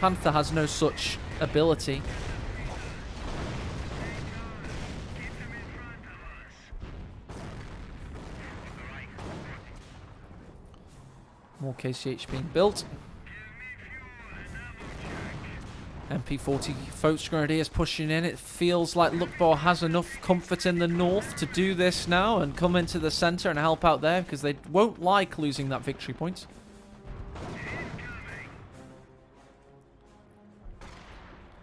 Panther has no such ability. More KCH being built. MP40 Volksgrenadiers pushing in. It feels like Luckbar has enough comfort in the north to do this now and come into the centre and help out there because they won't like losing that victory point.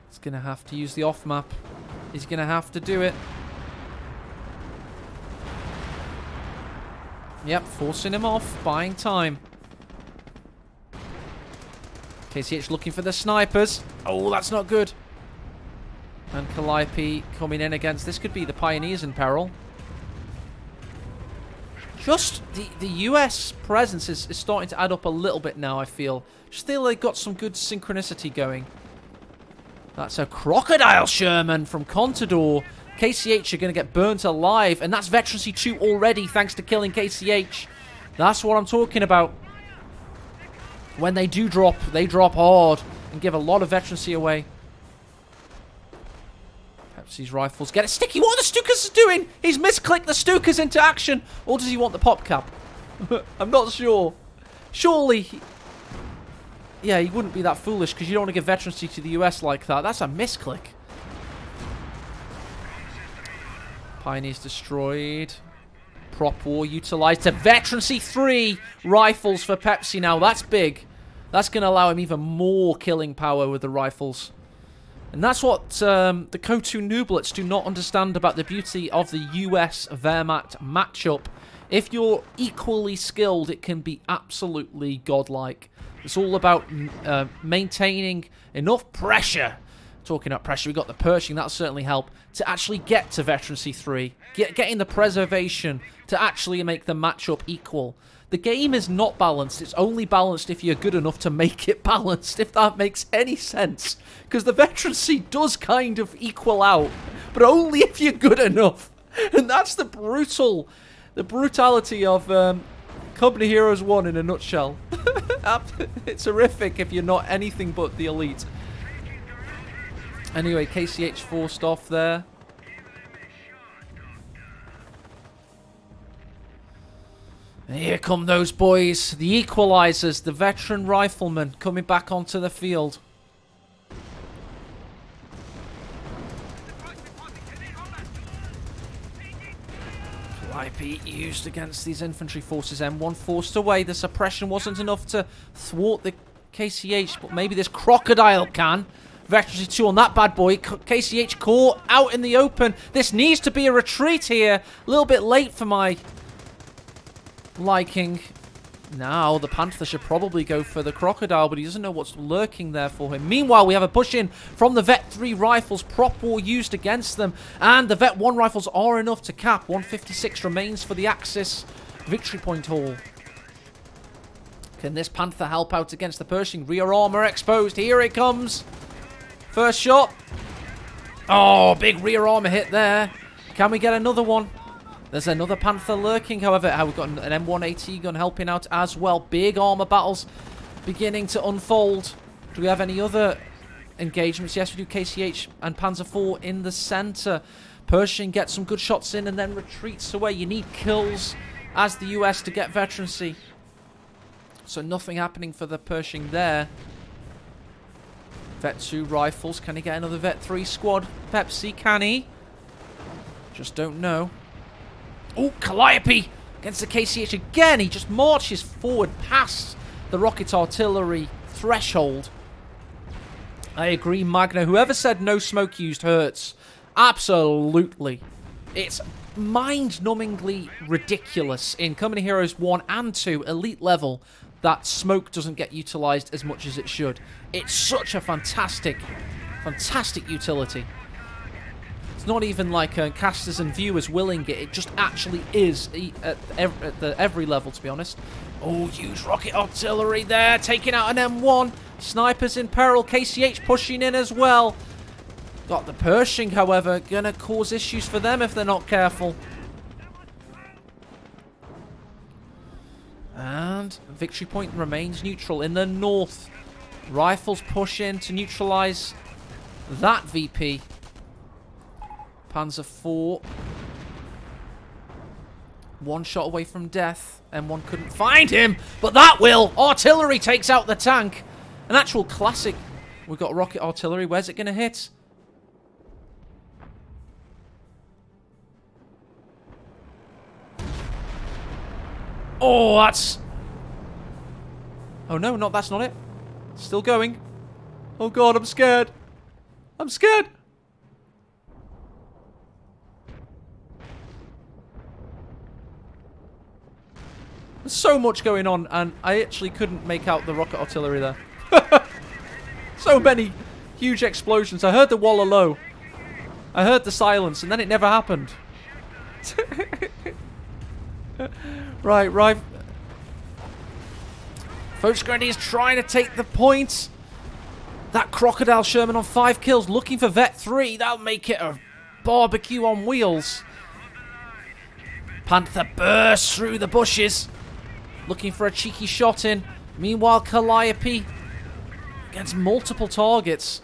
He's going to have to use the off map. He's going to have to do it. Yep, forcing him off, buying time. KCH looking for the snipers. Oh, that's not good. And Calliope coming in against... This could be the Pioneers in peril. Just the, the US presence is, is starting to add up a little bit now, I feel. Still, they got some good synchronicity going. That's a Crocodile Sherman from Contador. KCH are going to get burnt alive, and that's Veterancy 2 already, thanks to killing KCH. That's what I'm talking about. When they do drop, they drop hard and give a lot of veterancy away. Pepsi's rifles get it sticky. What are the Stukas doing? He's misclicked the Stukas into action. Or does he want the pop cap? I'm not sure. Surely... He... Yeah, he wouldn't be that foolish because you don't want to give veterancy to the US like that. That's a misclick. Pioneers destroyed. Prop War utilized to Veterancy 3 rifles for Pepsi now. That's big. That's going to allow him even more killing power with the rifles. And that's what um, the KO2 do not understand about the beauty of the US Wehrmacht matchup. If you're equally skilled, it can be absolutely godlike. It's all about uh, maintaining enough pressure. Talking about pressure, we got the Pershing, that'll certainly help, to actually get to Veterancy 3. Get, getting the preservation to actually make the matchup equal. The game is not balanced. It's only balanced if you're good enough to make it balanced, if that makes any sense. Because the veterancy does kind of equal out, but only if you're good enough. And that's the brutal, the brutality of um, Company Heroes 1 in a nutshell. it's horrific if you're not anything but the elite. Anyway, KCH forced off there. here come those boys, the equalizers, the veteran riflemen coming back onto the field. IP used against these infantry forces. M1 forced away. The suppression wasn't enough to thwart the KCH, but maybe this crocodile can. Veteran 2 on that bad boy. KCH Core out in the open. This needs to be a retreat here. A little bit late for my liking. Now, the Panther should probably go for the Crocodile, but he doesn't know what's lurking there for him. Meanwhile, we have a push-in from the Vet 3 rifles. Prop War used against them, and the Vet 1 rifles are enough to cap. 156 remains for the Axis victory point haul. Can this Panther help out against the Pershing? Rear armor exposed. Here it comes. First shot. Oh, big rear armor hit there. Can we get another one? There's another Panther lurking, however. We've got an M1AT gun helping out as well. Big armor battles beginning to unfold. Do we have any other engagements? Yes, we do KCH and Panzer IV in the center. Pershing gets some good shots in and then retreats away. You need kills as the US to get veterancy. So nothing happening for the Pershing there. Vet 2 rifles. Can he get another Vet 3 squad? Pepsi, can he? Just don't know. Oh, Calliope against the KCH again. He just marches forward past the rocket artillery threshold. I agree, Magna. Whoever said no smoke used hurts. Absolutely. It's mind-numbingly ridiculous in Company Heroes 1 and 2 elite level that smoke doesn't get utilized as much as it should. It's such a fantastic, fantastic utility. It's not even like uh, casters and viewers willing it. It just actually is at, every, at the, every level, to be honest. Oh, use rocket artillery there, taking out an M1. Snipers in peril. KCH pushing in as well. Got the Pershing, however, gonna cause issues for them if they're not careful. And victory point remains neutral in the north. Rifles push in to neutralize that VP. Panzer IV. One shot away from death. and one couldn't find him, but that will. Artillery takes out the tank. An actual classic. We've got rocket artillery. Where's it going to hit? Oh, that's... Oh, no, not that's not it. Still going. Oh, God, I'm scared. I'm scared. There's so much going on, and I actually couldn't make out the rocket artillery there. so many huge explosions. I heard the wall low. I heard the silence, and then it never happened. right, right. Foch is trying to take the point. That Crocodile Sherman on five kills, looking for Vet 3. That'll make it a barbecue on wheels. Panther bursts through the bushes. Looking for a cheeky shot in. Meanwhile, Calliope gets multiple targets.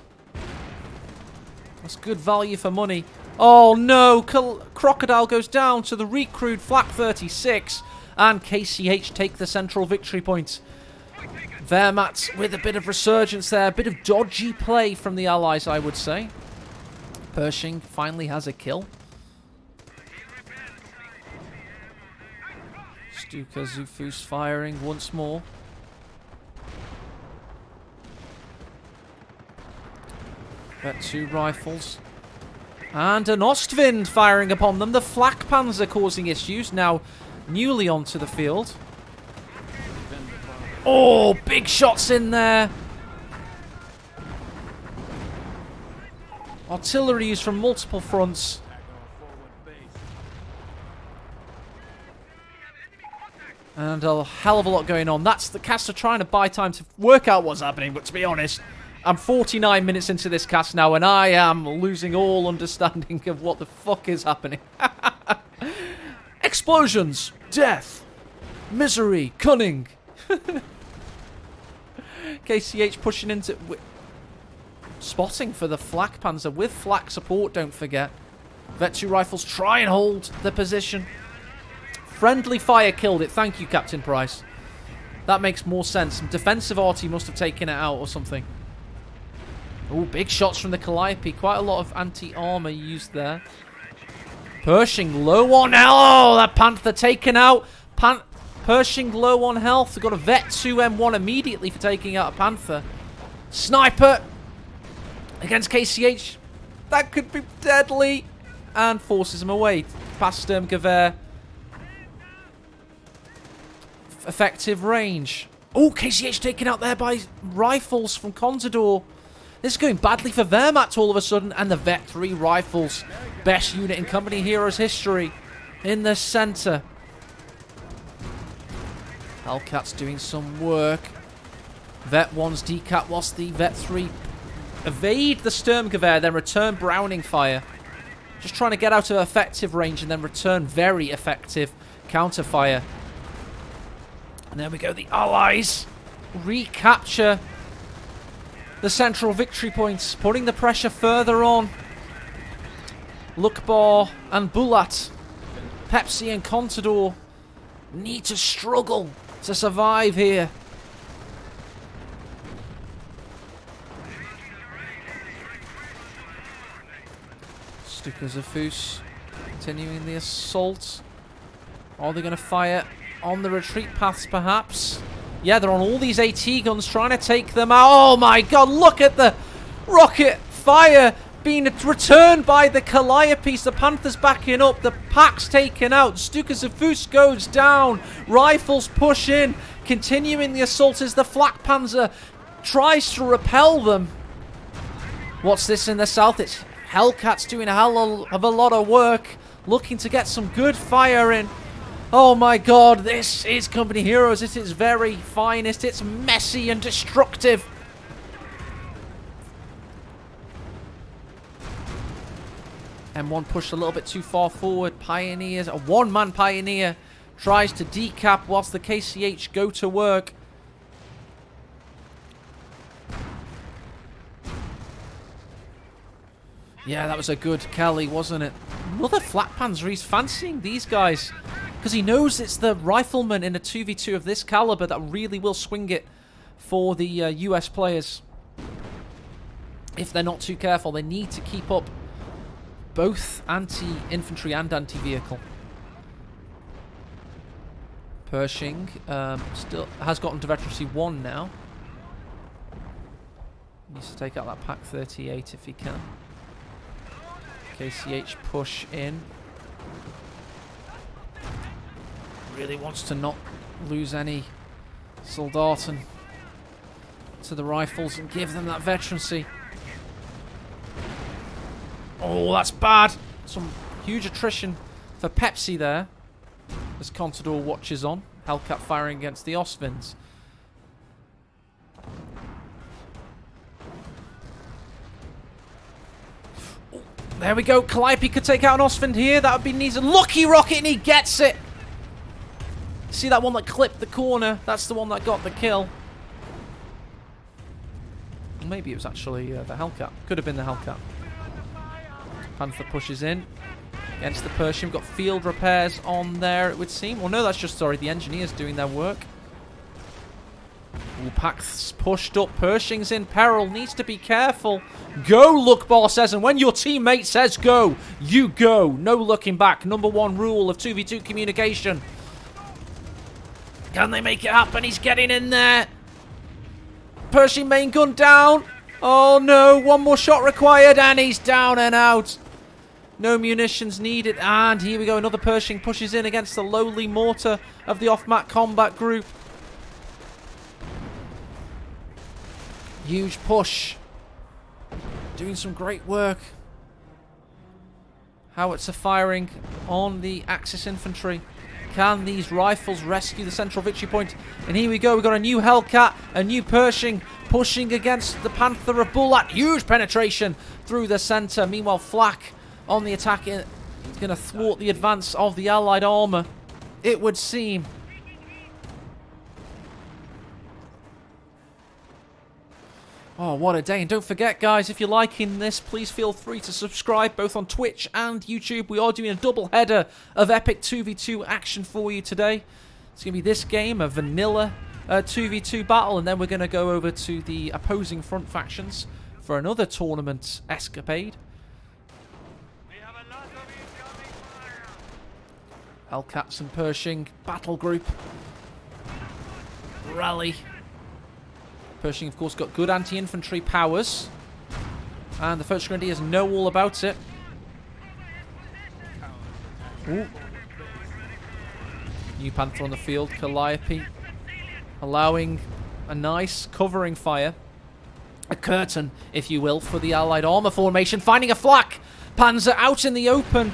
That's good value for money. Oh no, Col Crocodile goes down to the recruit Flak 36 and KCH take the central victory point there, with a bit of resurgence there. A bit of dodgy play from the Allies, I would say. Pershing finally has a kill. Stuka Zufu's firing once more. Got two rifles. And an Ostwind firing upon them. The Flak Panzer causing issues, now newly onto the field. Oh, big shots in there. Artillery used from multiple fronts. And a hell of a lot going on. That's the caster trying to buy time to work out what's happening. But to be honest, I'm 49 minutes into this cast now, and I am losing all understanding of what the fuck is happening. Explosions, death, misery, cunning. KCH pushing into... Spotting for the flak panzer with flak support, don't forget. Vet2 rifles try and hold the position. Friendly fire killed it. Thank you, Captain Price. That makes more sense. Defensive arty must have taken it out or something. Oh, big shots from the Calliope. Quite a lot of anti-armor used there. Pershing low on. Oh, that Panther taken out. Pan Pershing low on health. Got a Vet 2 M1 immediately for taking out a Panther. Sniper against KCH. That could be deadly. And forces him away. Past Sturmgewehr. Effective range. Oh, KCH taken out there by rifles from Contador. This is going badly for Wehrmacht all of a sudden. And the Vet 3 rifles. Best unit in Company Heroes history. In the center. Hellcat's doing some work. Vet 1's decap whilst the Vet 3 evade the Sturmgewehr, then return Browning fire. Just trying to get out of effective range and then return very effective counter fire. And there we go, the Allies recapture the central victory points, putting the pressure further on. Luckbar and Bulat, Pepsi and Contador need to struggle to survive here. Stuka continuing the assault. Are they going to fire on the retreat paths, perhaps? Yeah, they're on all these AT guns trying to take them out. Oh my god, look at the rocket fire being returned by the Calliope. The Panthers backing up. The pack's taken out. Stuka zu Fuss goes down. Rifles push in. Continuing the assault as the Flak Panzer tries to repel them. What's this in the south? It's Hellcat's doing a hell of a lot of work, looking to get some good fire in. Oh my god, this is Company Heroes at its very finest. It's messy and destructive. M1 pushed a little bit too far forward. Pioneers, a one-man Pioneer tries to decap whilst the KCH go to work. Yeah, that was a good Kelly, wasn't it? Another Flak Panzer. He's fancying these guys because he knows it's the rifleman in a 2v2 of this caliber that really will swing it for the uh, US players. If they're not too careful, they need to keep up both anti-infantry and anti-vehicle. Pershing um, still has gotten to veterancy 1 now. Needs to take out that Pak 38 if he can. KCH push in. Really wants to not lose any Soldaten to the rifles and give them that veterancy. Oh, that's bad. Some huge attrition for Pepsi there. As Contador watches on. Hellcat firing against the Ostwinds. There we go. Calliope could take out an Ostwind here. That would be neat. Lucky rocket and he gets it. See that one that clipped the corner? That's the one that got the kill. Maybe it was actually uh, the Hellcat. Could have been the Hellcat. Panther pushes in against the Pershing. We've got field repairs on there, it would seem. Well, no, that's just, sorry, the engineers doing their work. Pack's pushed up. Pershing's in peril. Needs to be careful. Go, look, Luckbar says. And when your teammate says go, you go. No looking back. Number one rule of 2v2 communication. Can they make it happen? He's getting in there. Pershing main gun down. Oh no, one more shot required and he's down and out. No munitions needed. And here we go, another Pershing pushes in against the lowly mortar of the off-mat combat group. Huge push. Doing some great work. Howitzer firing on the Axis infantry. Can these rifles rescue the central victory point? And here we go. We've got a new Hellcat, a new Pershing pushing against the Panther of Bulat. Huge penetration through the centre. Meanwhile, Flak on the attack It's going to thwart the advance of the Allied armour. It would seem. Oh, what a day. And don't forget, guys, if you're liking this, please feel free to subscribe both on Twitch and YouTube. We are doing a double header of epic 2v2 action for you today. It's going to be this game, a vanilla uh, 2v2 battle, and then we're going to go over to the opposing front factions for another tournament escapade. Hellcats and Pershing, battle group, rally. Pershing, of course, got good anti-infantry powers. And the first Grenadiers know all about it. Ooh. New Panther on the field, Calliope. Allowing a nice covering fire. A curtain, if you will, for the Allied armor formation. Finding a flak. Panzer out in the open.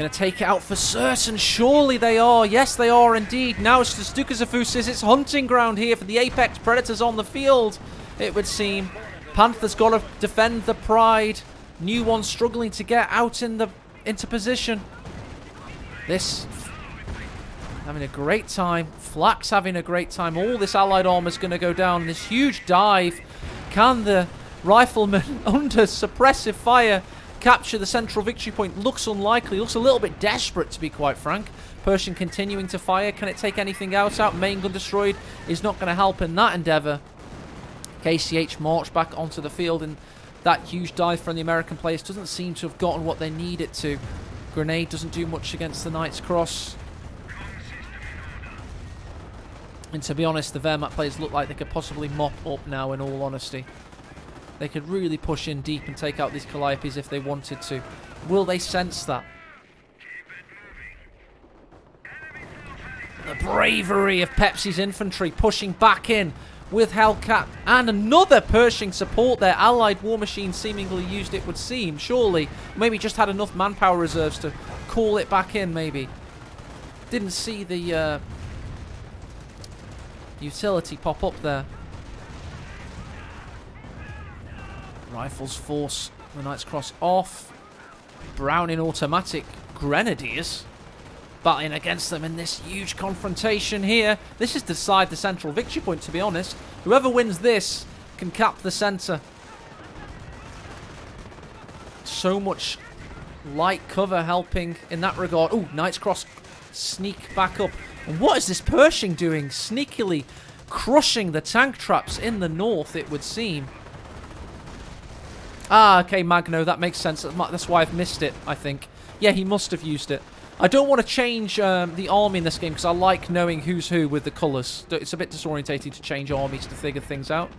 Going to take it out for certain. Surely they are. Yes, they are indeed. Now it's Stuka says it's hunting ground here for the Apex Predators on the field, it would seem. Panther's got to defend the Pride. New one struggling to get out in the into position. This having a great time. Flak's having a great time. All this allied armor's going to go down. This huge dive. Can the rifleman under suppressive fire capture the central victory point looks unlikely. Looks a little bit desperate, to be quite frank. Pershing continuing to fire. Can it take anything else out? Main gun destroyed is not going to help in that endeavour. KCH march back onto the field and that huge dive from the American players doesn't seem to have gotten what they need it to. Grenade doesn't do much against the Knight's Cross. And to be honest, the Wehrmacht players look like they could possibly mop up now, in all honesty. They could really push in deep and take out these Calliopes if they wanted to. Will they sense that? The bravery of Pepsi's infantry pushing back in with Hellcat and another Pershing support there. Allied war machine seemingly used it would seem, surely. Maybe just had enough manpower reserves to call it back in, maybe. Didn't see the uh, utility pop up there. Rifles force the Knight's Cross off. Browning automatic grenadiers battling against them in this huge confrontation here. This is decide the central victory point, to be honest. Whoever wins this can cap the centre. So much light cover helping in that regard. Oh, Knight's Cross sneak back up. And what is this Pershing doing? Sneakily crushing the tank traps in the north, it would seem. Ah, okay, Magno, that makes sense. That's why I've missed it, I think. Yeah, he must have used it. I don't want to change um, the army in this game because I like knowing who's who with the colours. It's a bit disorientating to change armies to figure things out.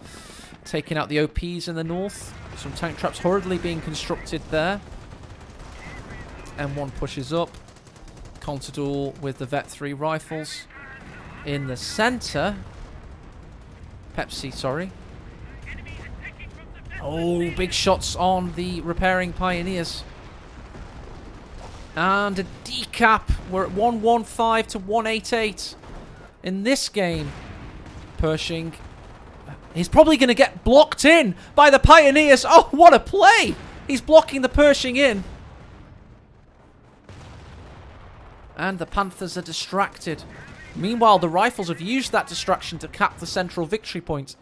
Taking out the OPs in the north. Some tank traps hurriedly being constructed there. M1 pushes up. Contador with the Vet 3 rifles. In the centre. Pepsi, sorry. Oh, big shots on the repairing pioneers. And a decap. We're at 115 to 188 in this game. Pershing. He's probably going to get blocked in by the pioneers. Oh, what a play! He's blocking the Pershing in. And the Panthers are distracted. Meanwhile, the Rifles have used that distraction to cap the central victory point.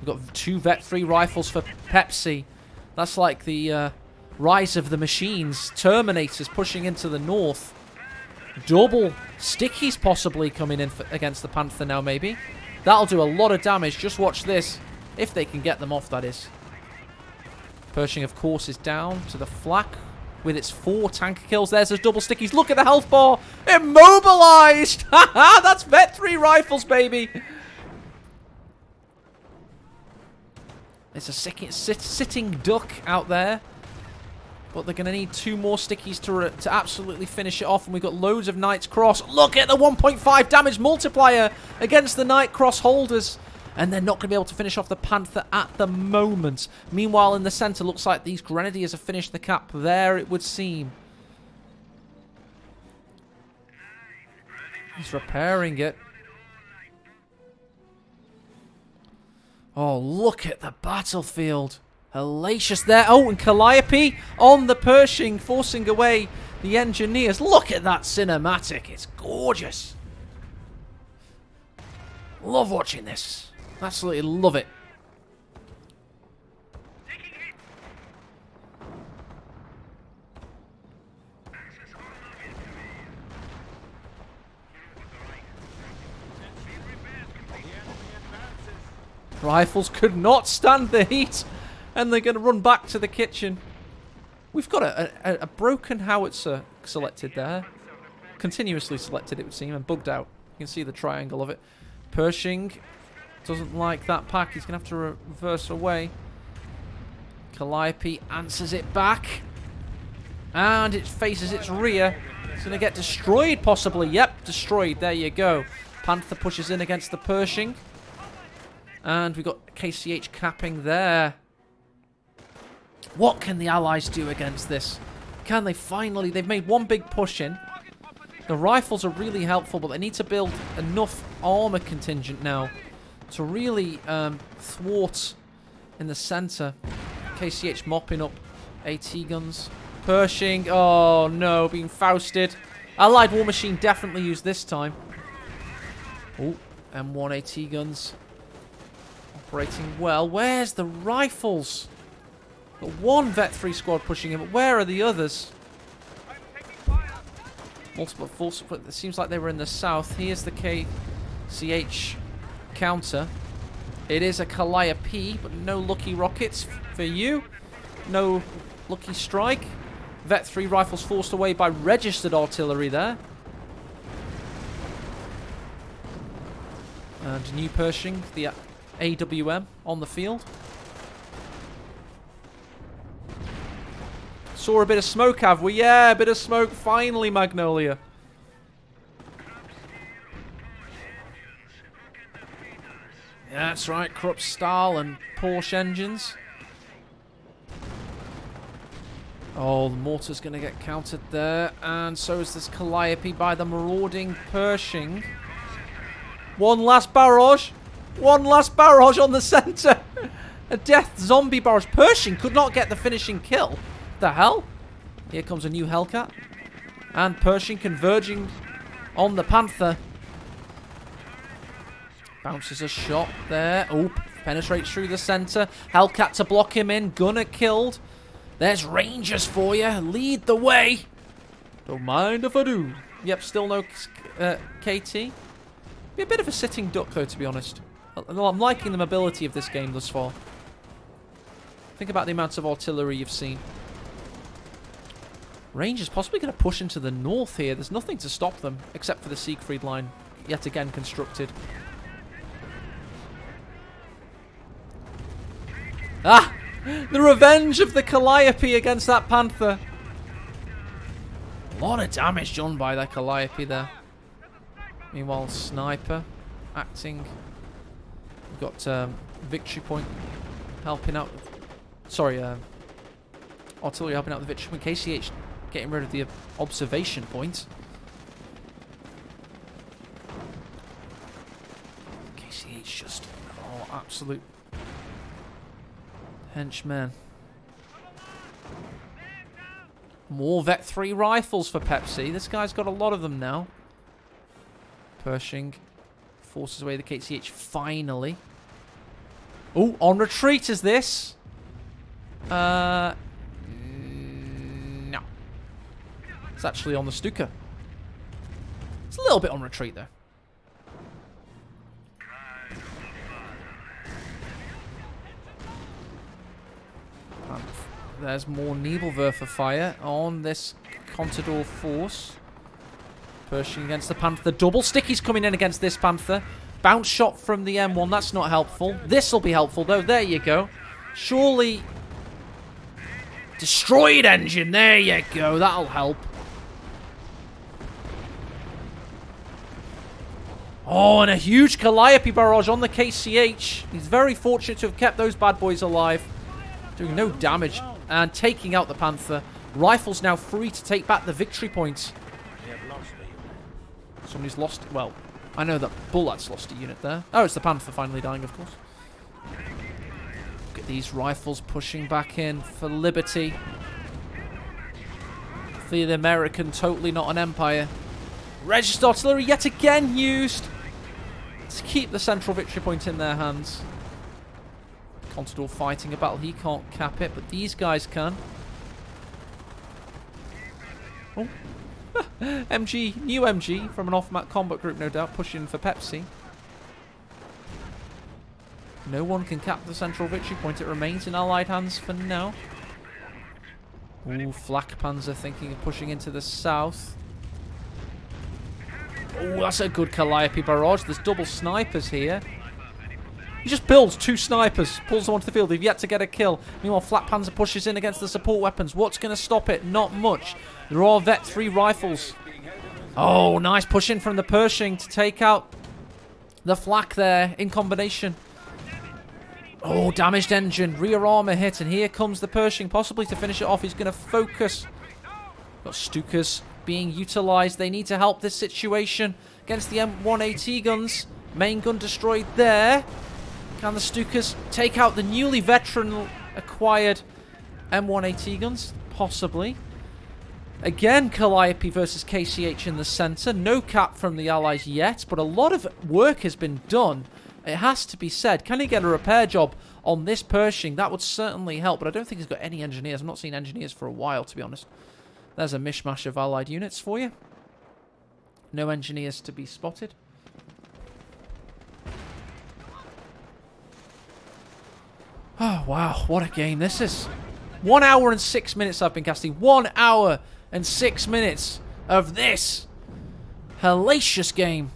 We've got two Vet 3 rifles for Pepsi. That's like the uh, rise of the machines. Terminators pushing into the north. Double Stickies possibly coming in for, against the Panther now, maybe. That'll do a lot of damage. Just watch this. If they can get them off, that is. Pershing, of course, is down to the flak. with its four tanker kills. There's those double stickies. Look at the health bar. Immobilized. That's Vet 3 rifles, baby. It's a sit sitting duck out there. But they're going to need two more stickies to, to absolutely finish it off. And we've got loads of Knight's Cross. Look at the 1.5 damage multiplier against the Knight Cross holders. And they're not going to be able to finish off the Panther at the moment. Meanwhile, in the centre, looks like these Grenadiers have finished the cap there, it would seem. He's repairing it. Oh, look at the battlefield. Hellacious there. Oh, and Calliope on the Pershing, forcing away the engineers. Look at that cinematic. It's gorgeous. Love watching this. Absolutely love it. Rifles could not stand the heat, and they're going to run back to the kitchen. We've got a, a, a, broken howitzer selected there. Continuously selected, it would seem, and bugged out. You can see the triangle of it. Pershing doesn't like that pack. He's going to have to reverse away. Calliope answers it back. And it faces its rear. It's going to get destroyed, possibly. Yep, destroyed. There you go. Panther pushes in against the Pershing. And we've got KCH capping there. What can the Allies do against this? Can they finally... They've made one big push in. The rifles are really helpful, but they need to build enough armor contingent now to really um, thwart in the centre. KCH mopping up AT guns. Pershing. Oh, no. Being Fausted. Allied War Machine definitely used this time. Oh, M1 AT guns. Operating well. Where's the rifles? Got one Vet 3 squad pushing him, but where are the others? Multiple force. It seems like they were in the south. Here's the KCH counter. It is a Calliope, but no lucky rockets for you. No lucky strike. Vet 3 rifles forced away by registered artillery there. And new Pershing, the AWM on the field. Saw a bit of smoke, have we? Yeah, a bit of smoke. Finally, Magnolia. Yeah, that's right. Krupp Stahl and Porsche engines. Oh, the mortar's going to get countered there. And so is this Calliope by the marauding Pershing. One last barrage. One last barrage on the center. A death zombie barrage. Pershing could not get the finishing kill. The hell? Here comes a new Hellcat. And Pershing converging on the Panther. Bounces a shot there. Oh, penetrates through the center. Hellcat to block him in. Gunner killed. There's Rangers for you. Lead the way. Don't mind if I do. Yep, still no uh, KT. Be a bit of a sitting duck, though, to be honest. I'm liking the mobility of this game thus far. Think about the amount of artillery you've seen. Rangers possibly going to push into the north here. There's nothing to stop them, except for the Siegfried line, yet again constructed. Ah! The revenge of the Calliope against that Panther. A lot of damage done by that Calliope there. Meanwhile, Sniper acting We've got um, Victory Point helping out. Sorry, uh, Artillery helping out with Victory Point. KCH getting rid of the observation point. KCH just, oh, absolute henchman. More Vet 3 rifles for Pepsi. This guy's got a lot of them now. Pershing forces away the KCH finally. Oh, on retreat is this? Uh, no. It's actually on the Stuka. It's a little bit on retreat though. There's more Nebelwerfer fire on this Contador force. Pershing against the Panther. Double stickies coming in against this Panther. Bounce shot from the M1. That's not helpful. This will be helpful, though. There you go. Surely... Destroyed engine. There you go. That'll help. Oh, and a huge Calliope barrage on the KCH. He's very fortunate to have kept those bad boys alive. Doing no damage and taking out the Panther. Rifles now free to take back the victory point. Somebody's lost... Well, I know that Bulat's lost a unit there. Oh, it's the Panther finally dying, of course. Look at these rifles pushing back in for liberty. For the American, totally not an empire. Registered artillery yet again used to keep the central victory point in their hands. Contador fighting a battle. He can't cap it, but these guys can. Oh. MG, new MG from an off-map combat group, no doubt, pushing for Pepsi. No one can cap the central victory point. It remains in Allied hands for now. Ooh, Flak Panzer thinking of pushing into the south. Oh, that's a good Calliope barrage. There's double snipers here. He just builds two snipers, pulls them onto the field. They've yet to get a kill. Meanwhile, Flak Panzer pushes in against the support weapons. What's going to stop it? Not much. There are Vet 3 rifles. Oh, nice push in from the Pershing to take out the Flak there in combination. Oh, damaged engine. Rear armor hit. And here comes the Pershing, possibly to finish it off. He's going to focus. Got Stukas being utilized. They need to help this situation against the M1AT guns. Main gun destroyed there. Can the Stukas take out the newly veteran acquired M1AT guns? Possibly. Again, Calliope versus KCH in the centre. No cap from the Allies yet, but a lot of work has been done. It has to be said. Can he get a repair job on this Pershing? That would certainly help, but I don't think he's got any engineers. I've not seen engineers for a while, to be honest. There's a mishmash of allied units for you. No engineers to be spotted. Oh, wow. What a game this is. One hour and six minutes I've been casting. One hour and six minutes of this hellacious game.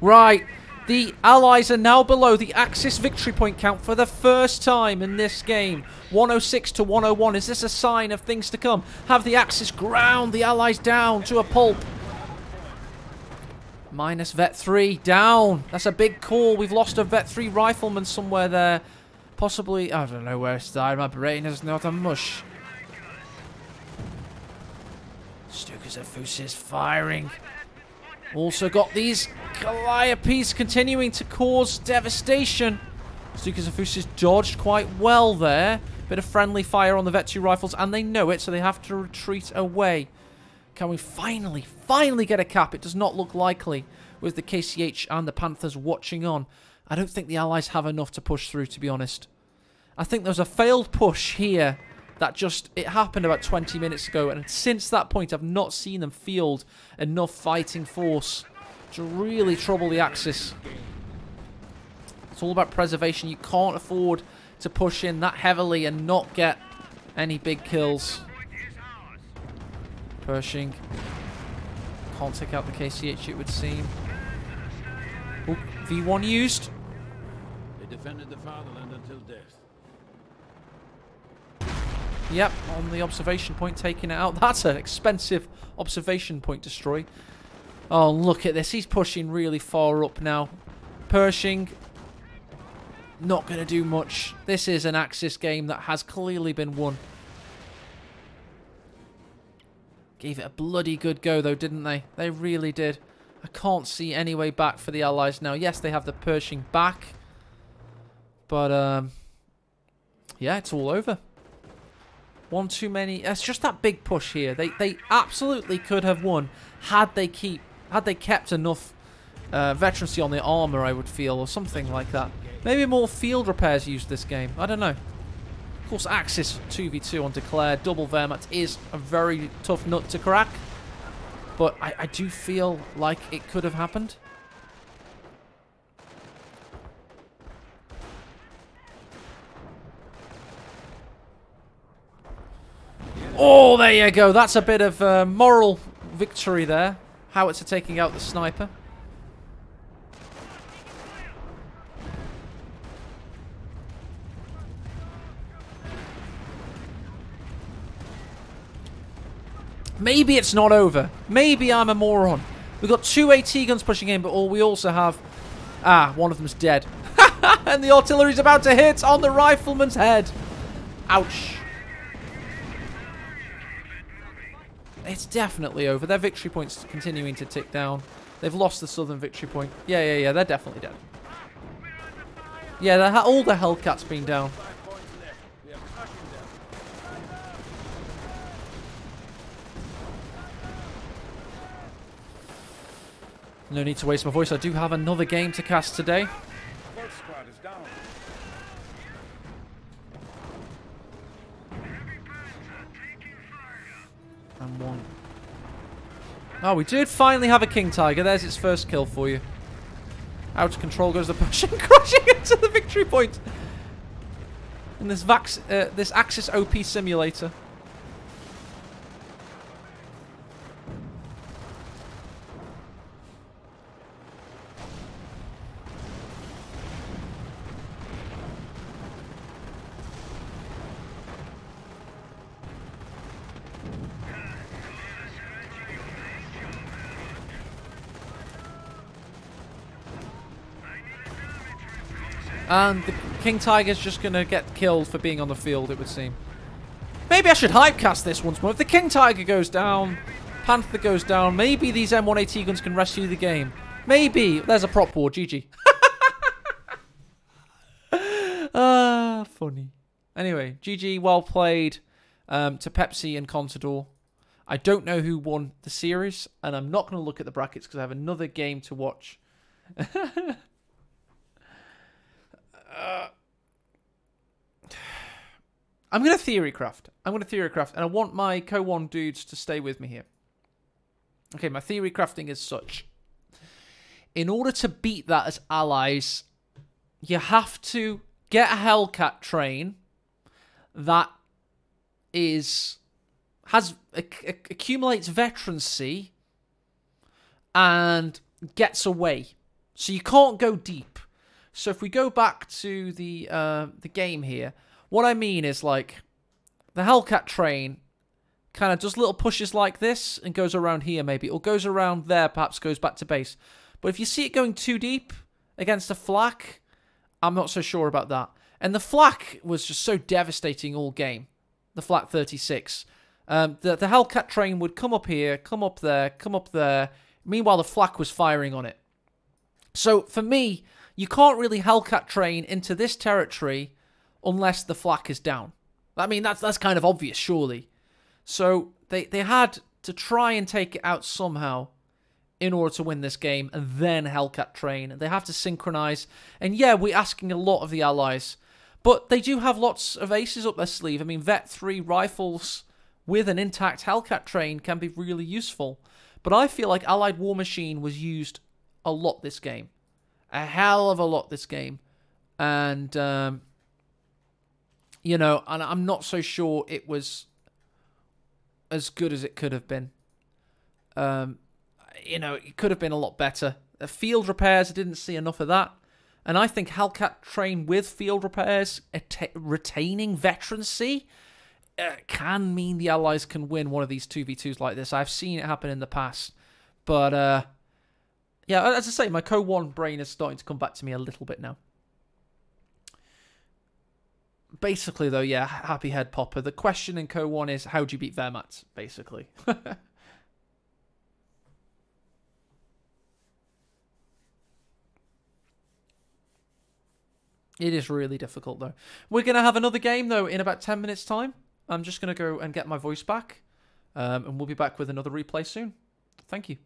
Right. The Allies are now below the Axis victory point count for the first time in this game. 106 to 101. Is this a sign of things to come? Have the Axis ground the Allies down to a pulp. Minus Vet 3 down. That's a big call. We've lost a Vet 3 rifleman somewhere there. Possibly, I don't know where it's died. My brain is not a mush. Is firing. Also got these Calliopes continuing to cause devastation. Stuka zu Fuss dodged quite well there. Bit of friendly fire on the Vet 2 rifles, and they know it, so they have to retreat away. Can we finally, finally get a cap? It does not look likely with the KCH and the Panthers watching on. I don't think the Allies have enough to push through, to be honest. I think there's a failed push here that just, it happened about 20 minutes ago, and since that point I've not seen them field enough fighting force to really trouble the Axis. It's all about preservation. You can't afford to push in that heavily and not get any big kills. Pershing. Can't take out the KCH, it would seem. Ooh, V1 used. They defended the fatherland until death. Yep, on the observation point, taking it out. That's an expensive observation point destroy. Oh, look at this. He's pushing really far up now. Pershing not going to do much. This is an Axis game that has clearly been won. Gave it a bloody good go, though, didn't they? They really did. I can't see any way back for the Allies now. Yes, they have the Pershing back. But, um, yeah, it's all over. One too many. It's just that big push here. They they absolutely could have won had they keep had they kept enough uh, veterancy on the armor. I would feel or something like that. Maybe more field repairs used this game. I don't know. Of course, Axis 2v2 on Duclair. Double Wehrmacht is a very tough nut to crack. But I, I do feel like it could have happened. Oh, there you go. That's a bit of uh, moral victory there. Howitzer taking out the sniper. Maybe it's not over. Maybe I'm a moron. We've got two AT guns pushing in, but all we also have... Ah, one of them's dead. and the artillery's about to hit on the rifleman's head. Ouch. It's definitely over. Their victory point's continuing to tick down. They've lost the southern victory point. Yeah, yeah, yeah. They're definitely dead. Yeah, all the Hellcat's been down. No need to waste my voice. I do have another game to cast today. And one. Oh, we did finally have a King Tiger. There's its first kill for you. Out of control goes the Pershing, crashing into the victory point. In this Vax, uh, this Axis OP simulator. And the King Tiger's just going to get killed for being on the field, it would seem. Maybe I should hypecast this once more. If the King Tiger goes down, Panther goes down, maybe these M1AT guns can rescue the game. Maybe. There's a prop war. GG. Ah, funny. Anyway, GG, well played um, to Pepsi and Contador. I don't know who won the series, and I'm not going to look at the brackets because I have another game to watch. I'm going to theorycraft. I'm going to theorycraft, and I want my co-one dudes to stay with me here. Okay, my theory crafting is such. In order to beat that as allies, you have to get a Hellcat train that is has acc- acc- accumulates veterancy and gets away. So you can't go deep. So if we go back to the uh, the game here, what I mean is like the Hellcat train kind of does little pushes like this and goes around here maybe, or goes around there, perhaps goes back to base. But if you see it going too deep against a flak, I'm not so sure about that. And the flak was just so devastating all game. The flak 36. Um, the, the Hellcat train would come up here, come up there, come up there. Meanwhile, the flak was firing on it. So for me, you can't really Hellcat train into this territory unless the flak is down. I mean, that's that's kind of obvious, surely. So they they had to try and take it out somehow in order to win this game, and then Hellcat train. They have to synchronize, and yeah, we're asking a lot of the allies, but they do have lots of aces up their sleeve. I mean, Vet three rifles with an intact Hellcat train can be really useful. But I feel like Allied War Machine was used a lot this game, a hell of a lot this game, and um, you know, and I'm not so sure it was as good as it could have been. Um, you know, it could have been a lot better. Uh, field repairs, I didn't see enough of that. And I think Hellcat train with field repairs, retaining veterancy, uh, can mean the Allies can win one of these 2v2s like this. I've seen it happen in the past. But, uh, yeah, as I say, my Co 1 brain is starting to come back to me a little bit now basically though, yeah, happy head popper. The question in Co One is how do you beat Wehrmacht, basically. it is really difficult though. We're gonna have another game though in about ten minutes time. I'm just gonna go and get my voice back, um, and we'll be back with another replay soon. Thank you.